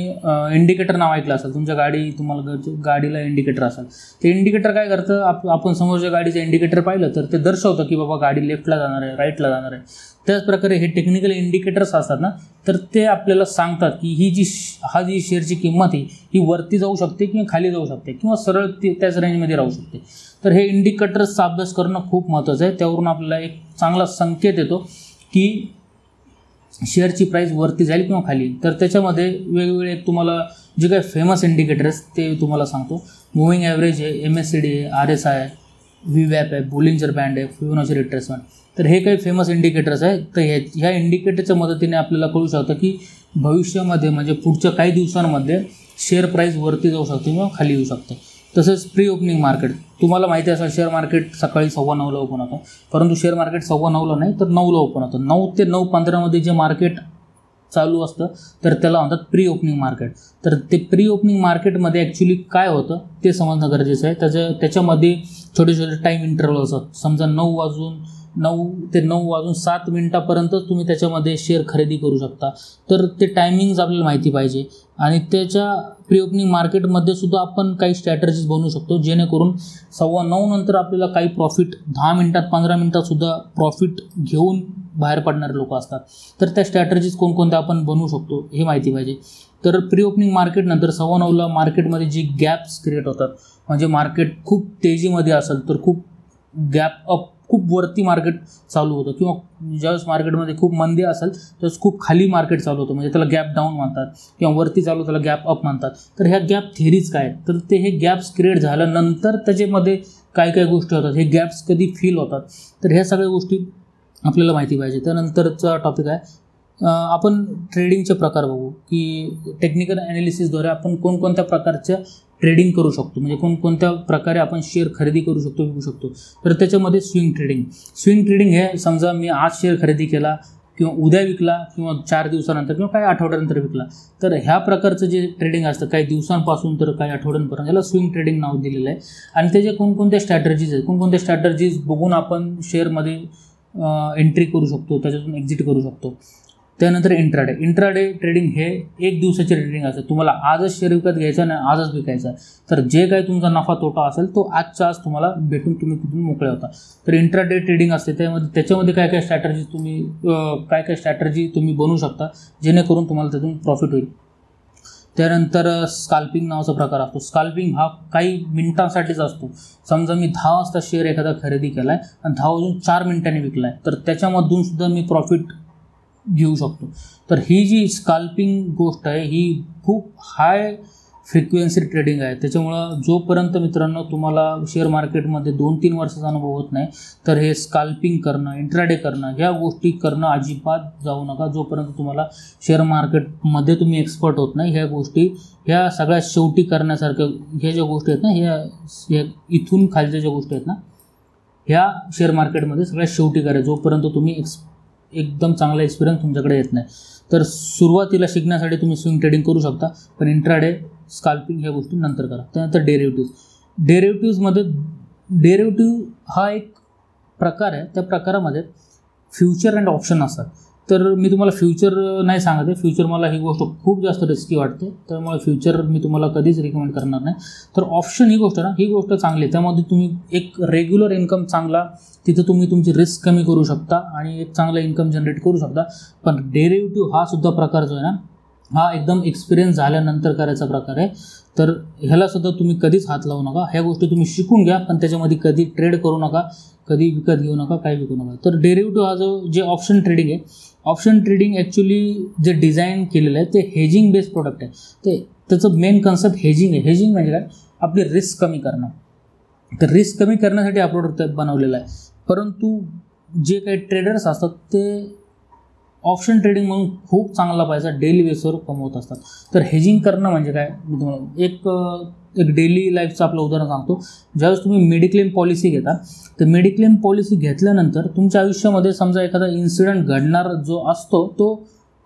इंडिकेटर नाव ऐकलं असाल तुमच्या गाडी तुम्हाला गाडीला इंडिकेटर असाल ते इंडिकेटर काय करतं? आप आपण समोरच्या गाडीचं इंडिकेटर पाहिलं तर ते दर्शवतं की बाबा गाडी लेफ्टला जाणार आहे राईटला जाणार आहे. त्याचप्रकारे हे टेक्निकल इंडिकेटर्स असतात ना तर ते आपल्याला सांगतात की ही जी हा जी शेअरची किंमत आहे ही वरती जाऊ शकते किंवा खाली जाऊ शकते किंवा सरळ ती त्याच रेंजमध्ये राहू शकते. तर हे इंडिकेटर्सचा अभ्यास करणं खूप महत्त्वाचं आहे. त्यावरून आपल्याला एक चांगला संकेत येतो की शेअरची प्राईस वरती जाईल किंवा खाली तर त्याच्यामध्ये वेगवेगळे तुम्हाला जे काही फेमस इंडिकेटर्स ते तुम्हाला सांगतो. मुव्हिंग ॲव्हरेज आहे एम एस सी डी आहे आर एस आय व्ही वॅप आहे बोलिंजर बँड आहे फिओनॉची रिट्रेसमेंट तर हे काही फेमस इंडिकेटर्स आहे तर ह्या ह्या इंडिकेटरच्या मदतीने आपल्याला कळू शकतं की भविष्यामध्ये म्हणजे पुढच्या काही दिवसांमध्ये शेअर प्राईस वरती जाऊ शकते किंवा खाली येऊ शकते. तसंच प्री ओपनिंग मार्केट तुम्हाला माहिती असेल शेअर मार्केट सकाळी सव्वा नऊला ओपन होतं. परंतु शेअर मार्केट सव्वा नऊला नाही तर नऊला ओपन होतं. नऊ ते नऊ पंधरामध्ये जे मार्केट चालू असतं तर त्याला म्हणतात प्री ओपनिंग मार्केट तर ते प्री ओपनिंग मार्केटमध्ये ॲक्च्युली काय होतं ते समजणं गरजेचं आहे. त्याच्या त्याच्यामध्ये छोटे छोटे टाईम इंटरवल असतात. समजा नऊ वाजून नऊ ते नऊ वाजून सात मिनटापर्यंतच तुम्ही त्याच्यामध्ये शेअर खरेदी करू शकता. तर ते टायमिंग्स आपल्याला माहिती पाहिजे. आणि त्याच्या प्री ओपनिंग मार्केटमध्ये सुद्धा आपण काही स्ट्रॅटर्जीज बनवू शकतो. जेणेकरून सव्वा नऊ नंतर आपल्याला काही प्रॉफिट दहा मिनटात पंधरा मिनटातसुद्धा प्रॉफिट घेऊन बाहेर पडणारे लोक असतात. तर त्या स्ट्रॅटर्जीज कोणकोणत्या आपण बनवू शकतो हे माहिती पाहिजे. तर प्री ओपनिंग मार्केटनंतर सव्वा नऊला मार्केटमध्ये जी गॅप्स क्रिएट होतात म्हणजे मार्केट खूप तेजीमध्ये असेल तर खूप गॅप अप खूप वरती मार्केट चालू होतं. किंवा ज्यावेळेस मार्केटमध्ये खूप मंदी असेल त्यावेळेस खूप खाली मार्केट चालू होतं. म्हणजे त्याला गॅप डाऊन मानतात किंवा वरती चालू त्याला गॅप अप मानतात तर ह्या गॅप थेरीज काय तर ते हे गॅप्स क्रिएट झाल्यानंतर त्याच्यामध्ये काय काय गोष्टी होतात? हे गॅप्स कधी फील होतात? तर ह्या सगळ्या गोष्टी आपल्याला माहिती पाहिजे. त्यानंतरचा टॉपिक आहे आपण ट्रेडिंगचे प्रकार बघू की टेक्निकल ॲनालिसिसद्वारे आपण कोणकोणत्या प्रकारच्या ट्रेडिंग करू शकतो. म्हणजे कोणकोणत्या प्रकारे आपण शेअर खरेदी करू शकतो विकू शकतो. तर त्याच्यामध्ये स्विंग ट्रेडिंग स्विंग ट्रेडिंग हे समजा मी आज शेअर खरेदी केला किंवा उद्या विकला किंवा चार दिवसानंतर किंवा काही आठवड्यानंतर विकला. तर ह्या प्रकारचं जे ट्रेडिंग असतं काही दिवसांपासून तर काही आठवड्यांपर्यंत याला स्विंग ट्रेडिंग नाव दिलेलं आहे. आणि त्याचे कोणकोणत्या स्ट्रॅटर्जीज आहेत? कोणकोणत्या स्ट्रॅटर्जीज बघून आपण शेअरमध्ये एंट्री करू शकतो त्याच्यातून एक्झिट करू शकतो. त्यानंतर इंट्राडे इंट्राडे ट्रेडिंग हे एक दिवसाचे ट्रेडिंग असतं. तुम्हाला आजच शेअर विकत घ्यायचा आणि आजच विकायचा. तर जे काही तुमचा नफा तोटा असेल तो आजच्या आज तुम्हाला भेटून तुम्ही तिथून मोकळे होता. तर इंट्राडे ट्रेडिंग असते. त्यामध्ये त्याच्यामध्ये काय काय स्ट्रॅटर्जी तुम्ही काय काय स्ट्रॅटर्जी तुम्ही बनवू शकता जेणेकरून तुम्हाला त्यातून प्रॉफिट होईल. त्यानंतर स्काल्पिंग नावाचा प्रकार असतो. स्काल्पिंग हा काही मिनिटांसाठीच असतो. समजा मी दहा वाजता शेअर एखादा खरेदी केला आहे आणि दहा वाजून चार मिनिटांनी विकला आहे तर त्याच्यामधून सुद्धा मी प्रॉफिट घेऊ शकतो. तर ही जी स्काल्पिंग गोष्ट आहे ही खूप हाय फ्रिक्वेन्सी ट्रेडिंग आहे. त्याच्यामुळं जोपर्यंत मित्रांनो तुम्हाला शेअर मार्केटमध्ये दोन तीन वर्षाचा अनुभव होत नाही तर हे स्काल्पिंग करणं इंट्राडे करणं ह्या गोष्टी करणं अजिबात जाऊ नका जोपर्यंत तुम्हाला शेअर मार्केटमध्ये तुम्ही एक्सपर्ट होत नाही. ह्या गोष्टी ह्या सगळ्या शेवटी करण्यासारख्या ह्या ज्या गोष्टी आहेत ना ह्या इथून खालच्या ज्या गोष्टी आहेत ना ह्या शेअर मार्केटमध्ये सगळ्यात शेवटी करा. जोपर्यंत तुम्ही एक्स एकदम चांगला एक्सपिरियन्स तुमच्याकडे येत नाही. तर सुरुवातीला शिकण्यासाठी तुम्ही स्विंग ट्रेडिंग करू शकता पण इंट्राडे स्काल्पिंग ह्या गोष्टी नंतर करा. त्यानंतर डेरिव्हेटिव्ह डेरिव्हेटिव्हमध्ये डेरिव्हेटिव्ह हा एक प्रकार आहे. त्या प्रकारामध्ये फ्युचर अँड ऑप्शन असतात. तर मी तुम्हाला फ्युचर नाही सांगत आहे. फ्युचर मला ही गोष्ट खूप जास्त रिस्की वाटते. त्यामुळे फ्युचर मी तुम्हाला कधीच रिकमेंड करणार नाही. तर ऑप्शन ही गोष्ट ना ही गोष्ट चांगली आहे. त्यामध्ये तुम्ही एक रेग्युलर इन्कम चांगला तिथं तुम्ही तुमची रिस्क कमी करू शकता आणि एक चांगला इन्कम जनरेट करू शकता. पण डेरिव्हेटिव्ह हा सुद्धा प्रकार जो आहे ना हा एकदम एक्सपिरियन्स झाल्यानंतर करायचा प्रकार आहे. तर ह्यालासुद्धा तुम्ही कधीच हात लावू नका. ह्या गोष्टी तुम्ही शिकून घ्या पण त्याच्यामध्ये कधी ट्रेड करू नका कधी विकत घेऊ नका काय विकू नका. तर डेरिव्हेटिव्ह हा जो जे ऑप्शन ट्रेडिंग आहे ऑप्शन ट्रेडिंग ॲक्च्युली जे डिझाईन केलेलं आहे ते हेजिंग बेस्ड प्रोडक्ट आहे. ते त्याचं मेन कन्सेप्ट हेजिंग आहे. हेजिंग म्हणजे काय? आपली रिस्क कमी करणं. तर रिस्क कमी करण्यासाठी हा प्रोडक्ट बनवलेला आहे. परंतु जे काही ट्रेडर्स असतात ते ऑप्शन ट्रेडिंग म्हणून खूप चांगला पैसा डेली बेसवर कमवत असतात. तर हेजिंग करणं म्हणजे काय? मी तुम्हाला एक एक डेली लाईफचं आपलं उदाहरण सांगतो. ज्यावेळेस तुम्ही मेडिक्लेम पॉलिसी घेता तर मेडिक्लेम पॉलिसी घेतल्यानंतर तुमच्या आयुष्यामध्ये समजा एखादा इन्सिडंट घडणार जो असतो तो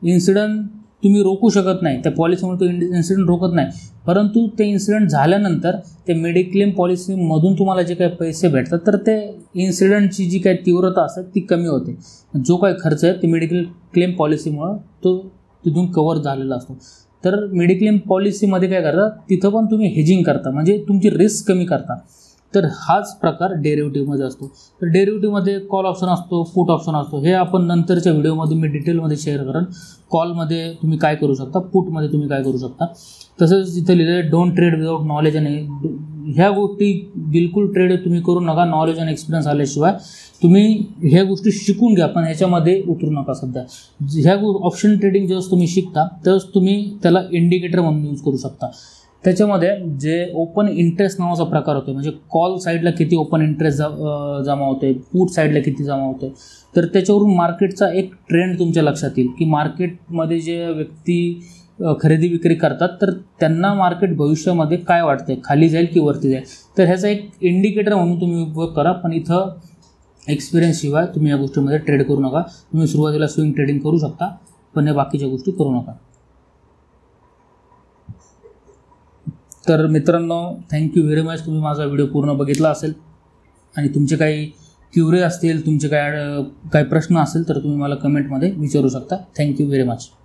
इन्सिडंट तुम्ही रोखू शकत नाही. त्या पॉलिसीमुळे तो इन्सिडेंट रोखत नाही. परंतु ते इन्सिडेंट झाल्यानंतर ते मेडिक्लेम पॉलिसीमधून तुम्हाला जे काही पैसे भेटतात तर ते इन्सिडंटची जी काही तीव्रता असते ती कमी होते. जो काही खर्च आहे ते मेडिकल क्लेम पॉलिसीमुळं तो तिथून कवर झालेला असतो. तर मेडिक्लेम पॉलिसीमध्ये काय करता तिथं पण तुम्ही हेजिंग करता म्हणजे तुमची रिस्क कमी करता. तर हाच प्रकार डेरिव्हेटिव्हमध्ये असतो. तर डेरिव्हेटिव्हमध्ये कॉल ऑप्शन असतो पुट ऑप्शन असतो. हे आपण नंतरच्या व्हिडिओमध्ये मी डिटेलमध्ये शेअर करेन. कॉलमध्ये तुम्ही काय करू शकता पुटमध्ये तुम्ही काय करू शकता. तसंच तिथं लिहिलेलं आहे डोंट ट्रेड विदाउट नॉलेज आणि ह्या गोष्टी बिलकुल ट्रेड तुम्ही करू नका नॉलेज आणि एक्सपिरियन्स आल्याशिवाय. तुम्ही ह्या गोष्टी शिकून घ्या पण ह्याच्यामध्ये उतरू नका सध्या. ह्या गो ऑप्शन ट्रेडिंग जेव्हा तुम्ही शिकता तेव्हाच तुम्ही त्याला इंडिकेटर म्हणून यूज करू शकता. त्याच्यामध्ये जे ओपन इंटरेस्ट नावाचा प्रकार होतो म्हणजे कॉल साईडला किती ओपन इंटरेस्ट जमा होते पूट साईडला किती जमा होते तर त्याच्यावरून मार्केटचा एक ट्रेंड तुमच्या लक्षात येईल की मार्केटमध्ये जे व्यक्ती खरेदी विक्री करतात तर त्यांना मार्केट भविष्यामध्ये काय वाटते खाली जाईल की वरती जाईल? तर ह्याचा एक इंडिकेटर म्हणून तुम्ही उपयोग करा पण इथं एक्सपिरियन्सशिवाय तुम्ही या गोष्टीमध्ये ट्रेड करू नका. तुम्ही सुरुवातीला स्विंग ट्रेडिंग करू शकता पण या बाकीच्या गोष्टी करू नका. तर मित्रांनो थँक्यू व्हेरी मच तुम्ही माझा व्हिडिओ पूर्ण बघितला असेल आणि तुमचे काही क्युरे असतील तुमचे काय काही प्रश्न असेल तर तुम्ही मला कमेंटमध्ये विचारू शकता. Thank you very much